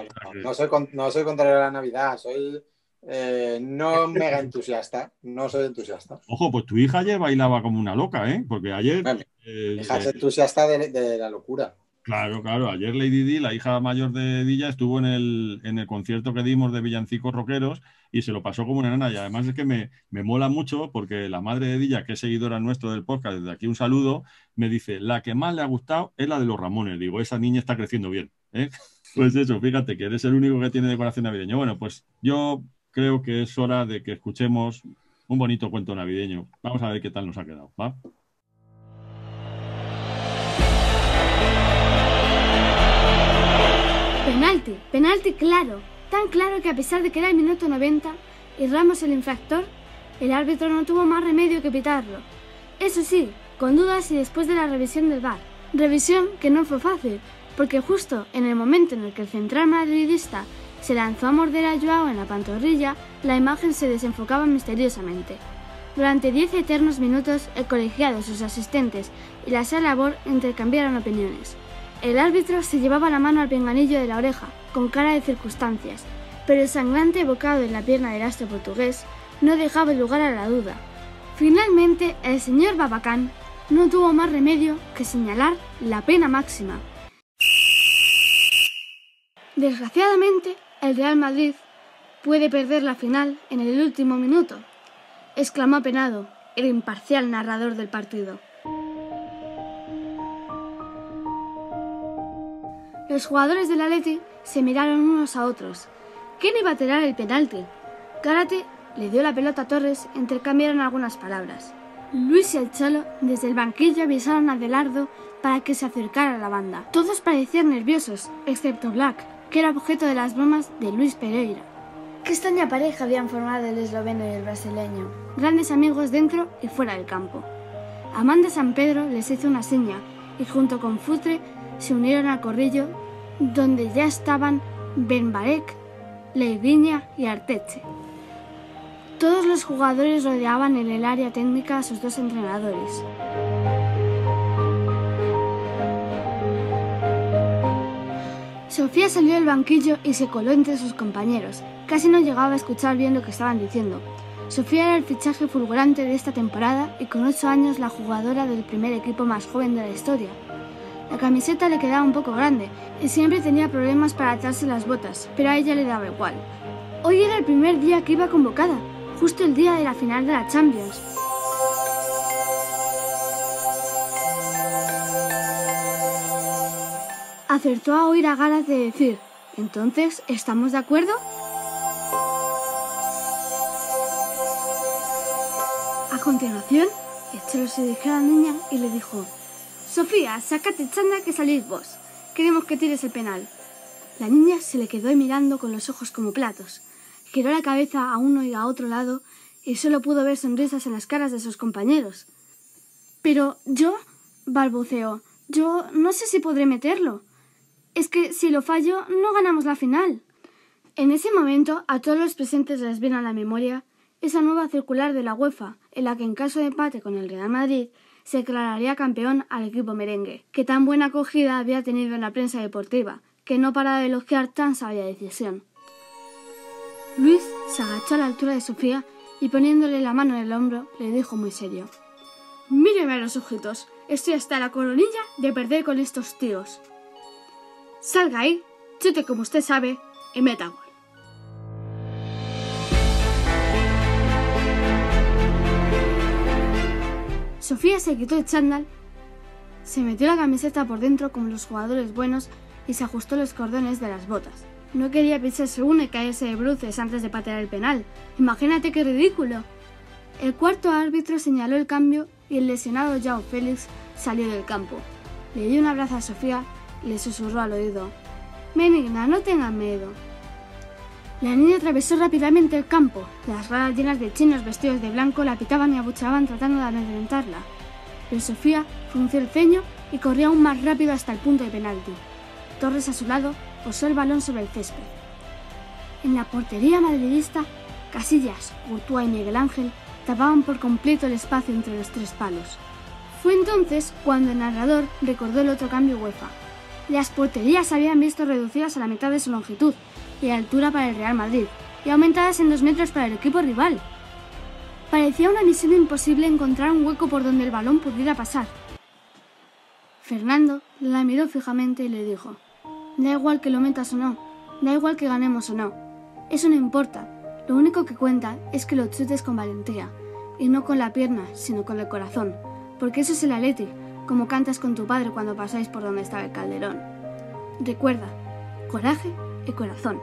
No soy, con- no soy contrario a la Navidad, soy eh, no mega entusiasta. No soy entusiasta. Ojo, pues tu hija ayer bailaba como una loca, ¿eh? Porque ayer. eh, Mi hija es eh, entusiasta de, de la locura. Claro, claro. Ayer Lady Di, la hija mayor de Villa, estuvo en el, en el concierto que dimos de Villancicos Rockeros y se lo pasó como una nana. Y además es que me, me mola mucho porque la madre de Villa, que es seguidora nuestro del podcast, desde aquí un saludo, me dice, la que más le ha gustado es la de los Ramones. Digo, esa niña está creciendo bien. ¿eh? Pues eso, fíjate que eres el único que tiene decoración navideña. Bueno, pues yo creo que es hora de que escuchemos un bonito cuento navideño. Vamos a ver qué tal nos ha quedado, ¿va? Penalti, penalti claro, tan claro que a pesar de que era el minuto 90 y Ramos el infractor, el árbitro no tuvo más remedio que pitarlo. Eso sí, con dudas y después de la revisión del VAR. Revisión que no fue fácil, porque justo en el momento en el que el central madridista se lanzó a morder a Joao en la pantorrilla, la imagen se desenfocaba misteriosamente. Durante 10 eternos minutos, el colegiado, sus asistentes y la sala labor intercambiaron opiniones. El árbitro se llevaba la mano al pinganillo de la oreja, con cara de circunstancias, pero el sangrante bocado en la pierna del astro portugués no dejaba lugar a la duda. Finalmente, el señor Babacán no tuvo más remedio que señalar la pena máxima. Desgraciadamente, el Real Madrid puede perder la final en el último minuto, exclamó apenado el imparcial narrador del partido. Los jugadores del Atleti se miraron unos a otros. ¿Quién iba a tirar el penalti? Gárate le dio la pelota a Torres intercambiaron algunas palabras. Luis y el Cholo desde el banquillo avisaron a Delardo para que se acercara a la banda. Todos parecían nerviosos, excepto Black, que era objeto de las bromas de Luis Pereira. Qué extraña pareja habían formado el esloveno y el brasileño. Grandes amigos dentro y fuera del campo. Amanda San Pedro les hizo una seña y junto con Futre se unieron al corrillo donde ya estaban Benbarek, Leiviña y Arteche. Todos los jugadores rodeaban en el área técnica a sus dos entrenadores. Sofía salió del banquillo y se coló entre sus compañeros. Casi no llegaba a escuchar bien lo que estaban diciendo. Sofía era el fichaje fulgurante de esta temporada y con 8 años la jugadora del primer equipo más joven de la historia. La camiseta le quedaba un poco grande y siempre tenía problemas para atarse las botas, pero a ella le daba igual. Hoy era el primer día que iba convocada, justo el día de la final de la Champions. Acertó a oír a Garas de decir, entonces, ¿estamos de acuerdo? A continuación, el Chelo se dirigió a la niña y le dijo, Sofía, sácate chanda que salís vos. Queremos que tires el penal. La niña se le quedó mirando con los ojos como platos. Giró la cabeza a uno y a otro lado y solo pudo ver sonrisas en las caras de sus compañeros. Pero yo, balbuceó, yo no sé si podré meterlo. Es que si lo fallo, no ganamos la final. En ese momento, a todos los presentes les vino a la memoria esa nueva circular de la UEFA, en la que en caso de empate con el Real Madrid, se declararía campeón al equipo merengue, que tan buena acogida había tenido en la prensa deportiva, que no para de elogiar tan sabia decisión. Luis se agachó a la altura de Sofía y poniéndole la mano en el hombro, le dijo muy serio: Míreme a los ojitos, estoy hasta la coronilla de perder con estos tíos. Salga ahí, chute como usted sabe y meta gol. Sofía se quitó el chándal, se metió la camiseta por dentro como los jugadores buenos y se ajustó los cordones de las botas. No quería pisarse uno y caerse de bruces antes de patear el penal. Imagínate qué ridículo. El cuarto árbitro señaló el cambio y el lesionado João Félix salió del campo. Le dio un abrazo a Sofía le susurró al oído. Benigna, no tengas miedo. La niña atravesó rápidamente el campo. Las gradas llenas de chinos vestidos de blanco la pitaban y abucheaban tratando de amedrentarla. Pero Sofía frunció el ceño y corrió aún más rápido hasta el punto de penalti. Torres a su lado posó el balón sobre el césped. En la portería madridista, Casillas, Courtois y Miguel Ángel tapaban por completo el espacio entre los tres palos. Fue entonces cuando el narrador recordó el otro cambio UEFA. Las porterías se habían visto reducidas a la mitad de su longitud y altura para el Real Madrid, y aumentadas en dos metros para el equipo rival. Parecía una misión imposible encontrar un hueco por donde el balón pudiera pasar. Fernando la miró fijamente y le dijo, Da igual que lo metas o no, da igual que ganemos o no. Eso no importa, lo único que cuenta es que lo chutes con valentía, y no con la pierna, sino con el corazón, porque eso es el Atleti, como cantas con tu padre cuando pasáis por donde estaba el calderón. Recuerda, coraje y corazón.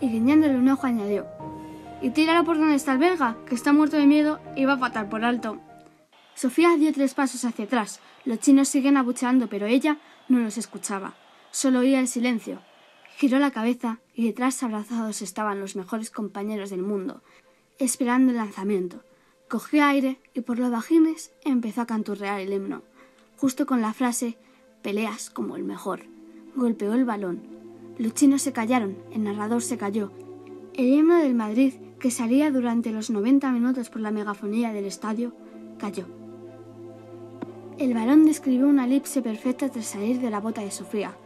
Y guiñándole un ojo añadió, y tíralo por donde está el belga, que está muerto de miedo y va a patar por alto. Sofía dio tres pasos hacia atrás. Los chinos siguen abucheando, pero ella no los escuchaba. Solo oía el silencio. Giró la cabeza y detrás abrazados estaban los mejores compañeros del mundo, esperando el lanzamiento. Cogió aire y por los bajines empezó a canturrear el himno, justo con la frase peleas como el mejor. Golpeó el balón. Los chinos se callaron, el narrador se cayó. El himno del Madrid, que salía durante los 90 minutos por la megafonía del estadio, cayó. El balón describió una elipse perfecta tras salir de la bota de Sofía.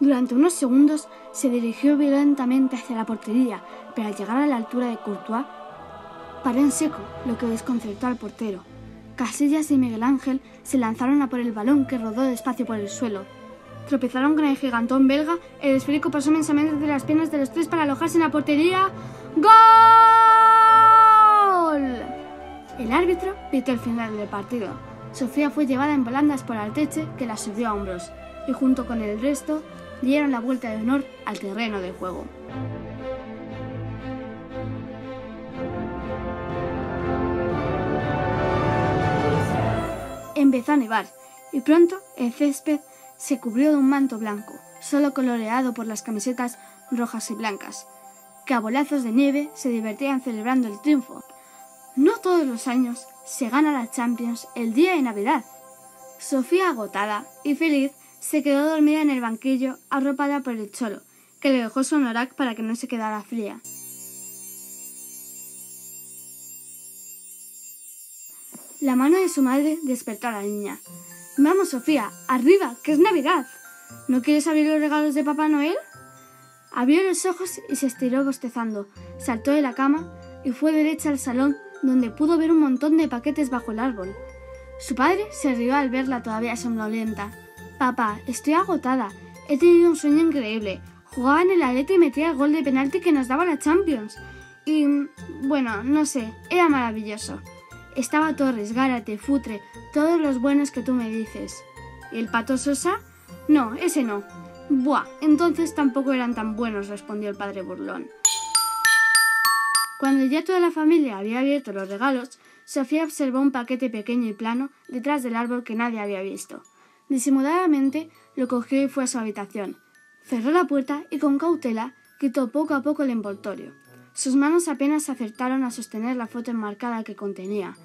Durante unos segundos se dirigió violentamente hacia la portería, pero al llegar a la altura de Courtois, paró en seco, lo que desconcertó al portero. Casillas y Miguel Ángel se lanzaron a por el balón que rodó despacio por el suelo. Tropezaron con el gigantón belga, el esférico pasó inmensamente entre las piernas de los tres para alojarse en la portería. ¡Gol! El árbitro pitó el final del partido. Sofía fue llevada en volandas por Alteche, que la subió a hombros, y junto con el resto dieron la vuelta de honor al terreno de juego. Empezó a nevar y pronto el césped se cubrió de un manto blanco, solo coloreado por las camisetas rojas y blancas, que a bolazos de nieve se divertían celebrando el triunfo. No todos los años se gana la Champions el día de Navidad. Sofía, agotada y feliz, se quedó dormida en el banquillo, arropada por el cholo, que le dejó su anorak para que no se quedara fría. La mano de su madre despertó a la niña. Vamos, Sofía, arriba, que es Navidad. ¿No quieres abrir los regalos de Papá Noel? Abrió los ojos y se estiró bostezando. Saltó de la cama y fue derecha al salón donde pudo ver un montón de paquetes bajo el árbol. Su padre se rió al verla todavía somnolienta. Papá, estoy agotada. He tenido un sueño increíble. Jugaba en el alete y metía el gol de penalti que nos daba la Champions. Y, bueno, no sé, era maravilloso. Estaba Torres, Gárate, Futre, todos los buenos que tú me dices. ¿Y el pato Sosa? No, ese no. Buah, entonces tampoco eran tan buenos, respondió el padre burlón. Cuando ya toda la familia había abierto los regalos, Sofía observó un paquete pequeño y plano detrás del árbol que nadie había visto. Disimuladamente lo cogió y fue a su habitación. Cerró la puerta y con cautela quitó poco a poco el envoltorio. Sus manos apenas acertaron a sostener la foto enmarcada que contenía.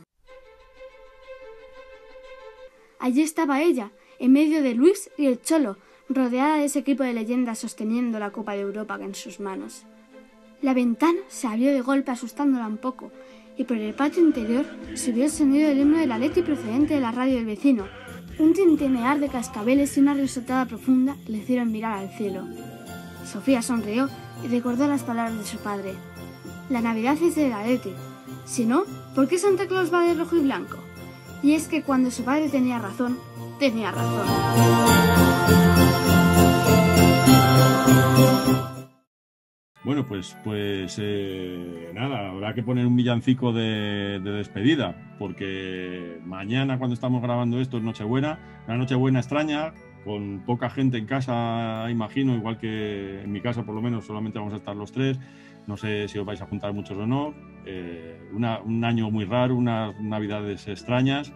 Allí estaba ella, en medio de Luis y el Cholo, rodeada de ese equipo de leyendas sosteniendo la Copa de Europa en sus manos. La ventana se abrió de golpe asustándola un poco, y por el patio interior subió el sonido del himno de la Leti procedente de la radio del vecino. Un tintinear de cascabeles y una risotada profunda le hicieron mirar al cielo. Sofía sonrió y recordó las palabras de su padre. La Navidad es de la Leti. Si no, ¿por qué Santa Claus va de rojo y blanco? Y es que cuando su padre tenía razón, tenía razón. Bueno, pues, pues eh, nada, habrá que poner un villancico de, de, despedida, porque mañana cuando estamos grabando esto es Nochebuena, una Nochebuena extraña, con poca gente en casa, imagino, igual que en mi casa por lo menos solamente vamos a estar los tres. No sé si os vais a juntar muchos o no. Eh, una- un año muy raro, unas navidades extrañas.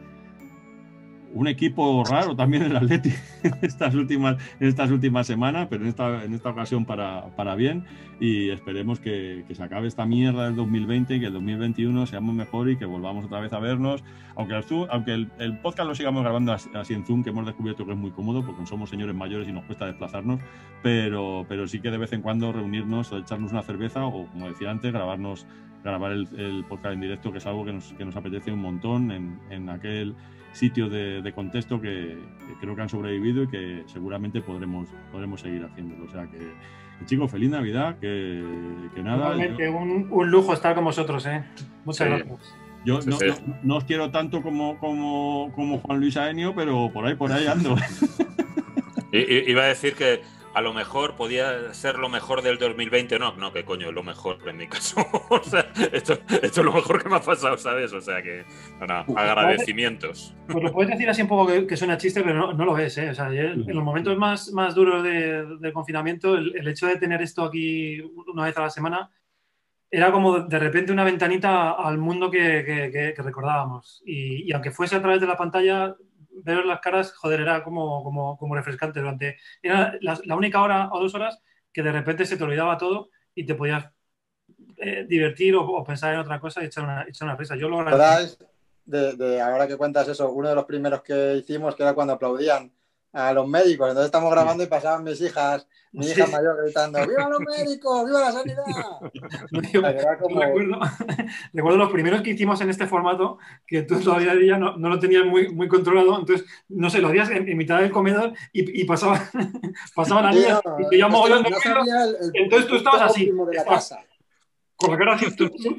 Un equipo raro también el Atleti en estas últimas, en estas últimas semanas, pero en esta, en esta ocasión para, para bien. Y esperemos que, que se acabe esta mierda del 2020 y que el 2021 seamos mejor y que volvamos otra vez a vernos. Aunque, el, aunque el, el podcast lo sigamos grabando así, así en Zoom, que hemos descubierto que es muy cómodo porque somos señores mayores y nos cuesta desplazarnos, pero, pero sí que de vez en cuando reunirnos, echarnos una cerveza o, como decía antes, grabarnos grabar el, el podcast en directo, que es algo que nos, que nos apetece un montón en, en aquel sitio de, de contexto que, que creo que han sobrevivido y que seguramente podremos, podremos seguir haciéndolo. O sea que, chicos, feliz Navidad, que, que nada. Igualmente, un, un lujo estar con vosotros, ¿eh? Muchas Sí. gracias. Yo no, sí. no- no os quiero tanto como, como, como Juan Luis Aenio, pero por ahí, por ahí ando. I- Iba a decir que a lo mejor podía ser lo mejor del 2020. No, no, que coño, lo mejor en mi caso. o sea, esto, esto es lo mejor que me ha pasado, ¿sabes? O sea que, agradecimientos. Pues lo puedes decir así un poco que, que suena chiste, pero no, no lo es, ¿eh? O sea, en los momentos más, más duros de- del confinamiento, el, el hecho de tener esto aquí una vez a la semana era como de repente una ventanita al mundo que, que- que- que recordábamos. Y, y aunque fuese a través de la pantalla, ver las caras, joder, era como, como, como refrescante durante... Era la, la única hora o dos horas que de repente se te olvidaba todo y te podías eh, divertir o, o pensar en otra cosa y echar una, echar una risa. Yo lo agradezco. ¿Recordáis de, de ahora que cuentas eso? Uno de los primeros que hicimos, que era cuando aplaudían a los médicos. Entonces estamos grabando y pasaban mis hijas, mi hija Sí. mayor gritando, ¡Viva los médicos! ¡Viva la sanidad! Como- Recuerdo, recuerdo los primeros que hicimos en este formato, que tú todavía ya no, no lo tenías muy, muy controlado, entonces, no sé, lo hacías en, en mitad del comedor y, y pasaba, pasaban las Sí, niñas no, y te el entonces tú estabas así, de la casa. con la cara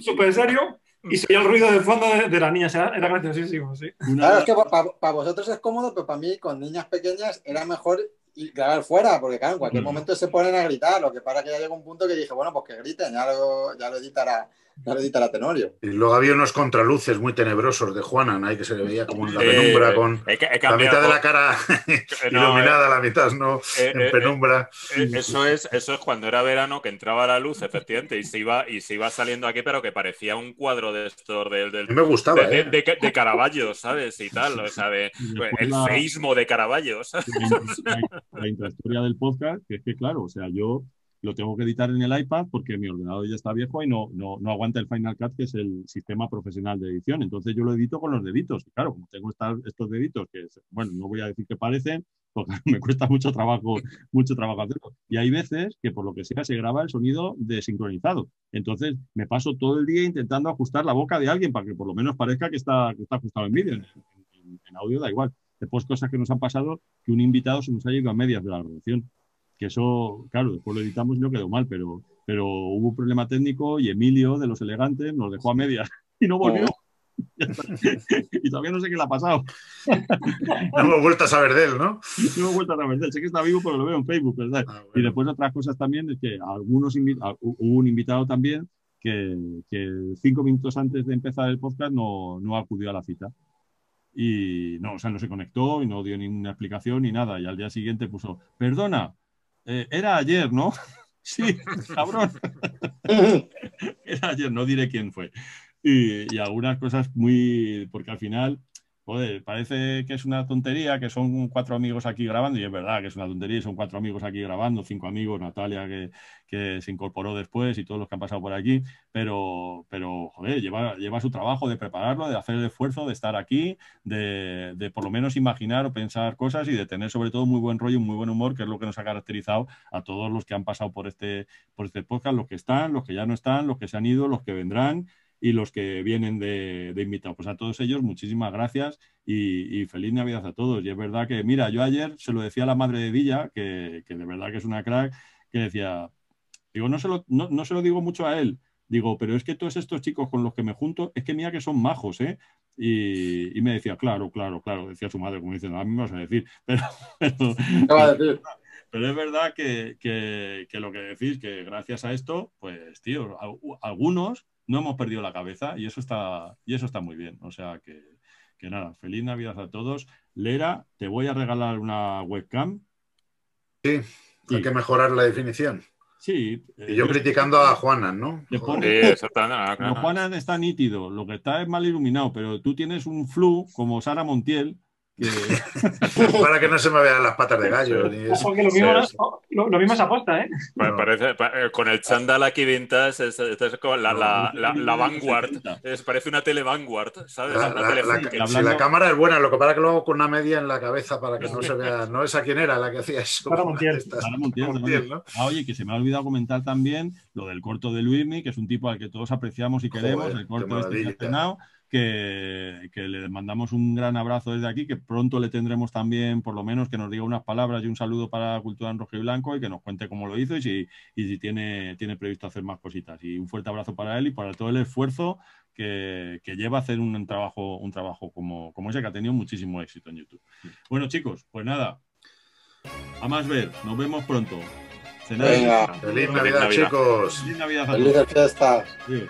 súper serio y se oía el ruido de fondo de, de las niñas, era, era graciosísimo, sí. Claro, es que para vosotros es cómodo, pero para mí, con niñas pequeñas, era mejor ir grabar fuera, porque claro, en cualquier Mm. momento se ponen a gritar. Lo que pasa que ya llega un punto que dije, bueno, pues que griten, ya lo, ya lo editará, editará Tenorio. Y luego había unos contraluces muy tenebrosos de Juanan, ahí que se le veía como en la penumbra con he ca- he la mitad de la cara no, iluminada, la mitad no, Eh, en eh, penumbra. Eh, Eso es, eso es cuando era verano que entraba la luz, efectivamente, y se iba, y se iba saliendo aquí, pero que parecía un cuadro de estos del, del- me gustaba, de, ¿eh? de, de- de Caravaggio, ¿sabes? Y tal, o sea, de, el la- feísmo de Caravaggio, ¿sabes? la, la intrahistoria del podcast, que es que, claro, o sea, yo lo tengo que editar en el iPad porque mi ordenador ya está viejo y no, no, no aguanta el Final Cut, que es el sistema profesional de edición. Entonces yo lo edito con los deditos. Y claro, como tengo estos deditos, que, bueno, no voy a decir que parecen, porque me cuesta mucho trabajo, mucho trabajo hacerlo. Y hay veces que por lo que sea se graba el sonido desincronizado. Entonces me paso todo el día intentando ajustar la boca de alguien para que por lo menos parezca que está, que está ajustado en vídeo. En audio da igual. Después cosas que nos han pasado, que un invitado se nos ha ido a medias de la grabación. Que eso, claro, después lo editamos y no quedó mal, pero, pero hubo un problema técnico y Emilio de los elegantes nos dejó a medias y no volvió. y todavía no sé qué le ha pasado. No hemos vuelto a saber de él, ¿no? No he vuelto a saber de él. Sé que está vivo, pero lo veo en Facebook, ¿verdad? Y después otras cosas también es que algunos ah, hubo un invitado también que, que cinco minutos antes de empezar el podcast no, no acudió a la cita. Y no, o sea, no se conectó y no dio ninguna explicación ni nada. Y al día siguiente puso, perdona, eh, era ayer, ¿no? sí, cabrón. era ayer, no diré quién fue. Y, y algunas cosas muy, porque al final, joder, parece que es una tontería, que son cuatro amigos aquí grabando, y es verdad que es una tontería, son cuatro amigos aquí grabando, cinco amigos, Natalia que, que se incorporó después y todos los que han pasado por aquí, pero, pero joder, lleva, lleva su trabajo de prepararlo, de hacer el esfuerzo, de estar aquí, de, de por lo menos imaginar o pensar cosas y de tener sobre todo muy buen rollo y muy buen humor, que es lo que nos ha caracterizado a todos los que han pasado por este, por este podcast, los que están, los que ya no están, los que se han ido, los que vendrán y los que vienen de, de invitados. Pues a todos ellos, muchísimas gracias y, y feliz Navidad a todos. Y es verdad que, mira, yo ayer se lo decía a la madre de Villa, que, que de verdad que es una crack, que decía, digo, no se, lo, no, no se lo digo mucho a él, digo, pero es que todos estos chicos con los que me junto, es que mira que son majos, ¿eh? Y, y me decía, claro, claro, claro, decía su madre, como diciendo, a mí me vas a decir, pero, pero, es verdad que, que- que lo que decís, que gracias a esto, pues, tío, a- algunos no hemos perdido la cabeza y eso está, y eso está muy bien. O sea que, que nada, feliz Navidad a todos. Lera, te voy a regalar una webcam. Sí, hay que mejorar la definición. Sí. Y yo criticando a Juanan, ¿no? Pone- Sí, exactamente. Juanan está nítido, lo que está es mal iluminado, pero tú tienes un flu como Sara Montiel, que Para que no se me vean las patas de gallo. ni eso. Porque lo mismo, Sí, sí. no- lo, lo mismo es aposta, ¿eh? Parece, con el chándal aquí vintage, es, es- es como la, la, la, la Vanguard. Es, parece una tele Vanguard, ¿sabes? La, Una la- tele la- Funken. si la cámara es buena, lo que pasa es que lo hago con una media en la cabeza para que no se vea. No es a quién era la que hacía eso. Sara Montiel. Estas- Sara Montiel. ¿no? Ah, oye, que se me ha olvidado comentar también lo del corto de Luismi, que es un tipo al que todos apreciamos y queremos, Joder, el corto este que ha que, que le mandamos un gran abrazo desde aquí, que pronto le tendremos también, por lo menos, que nos diga unas palabras y un saludo para cultura en rojo y blanco y que nos cuente cómo lo hizo y si, y si tiene, tiene previsto hacer más cositas. Y un fuerte abrazo para él y para todo el esfuerzo que, que lleva a hacer un trabajo, un trabajo como, como ese que ha tenido muchísimo éxito en YouTube. Bueno, chicos, pues nada. A más ver, nos vemos pronto. Venga. Feliz Navidad, chicos. Feliz Navidad a todos. Felices fiestas. Sí.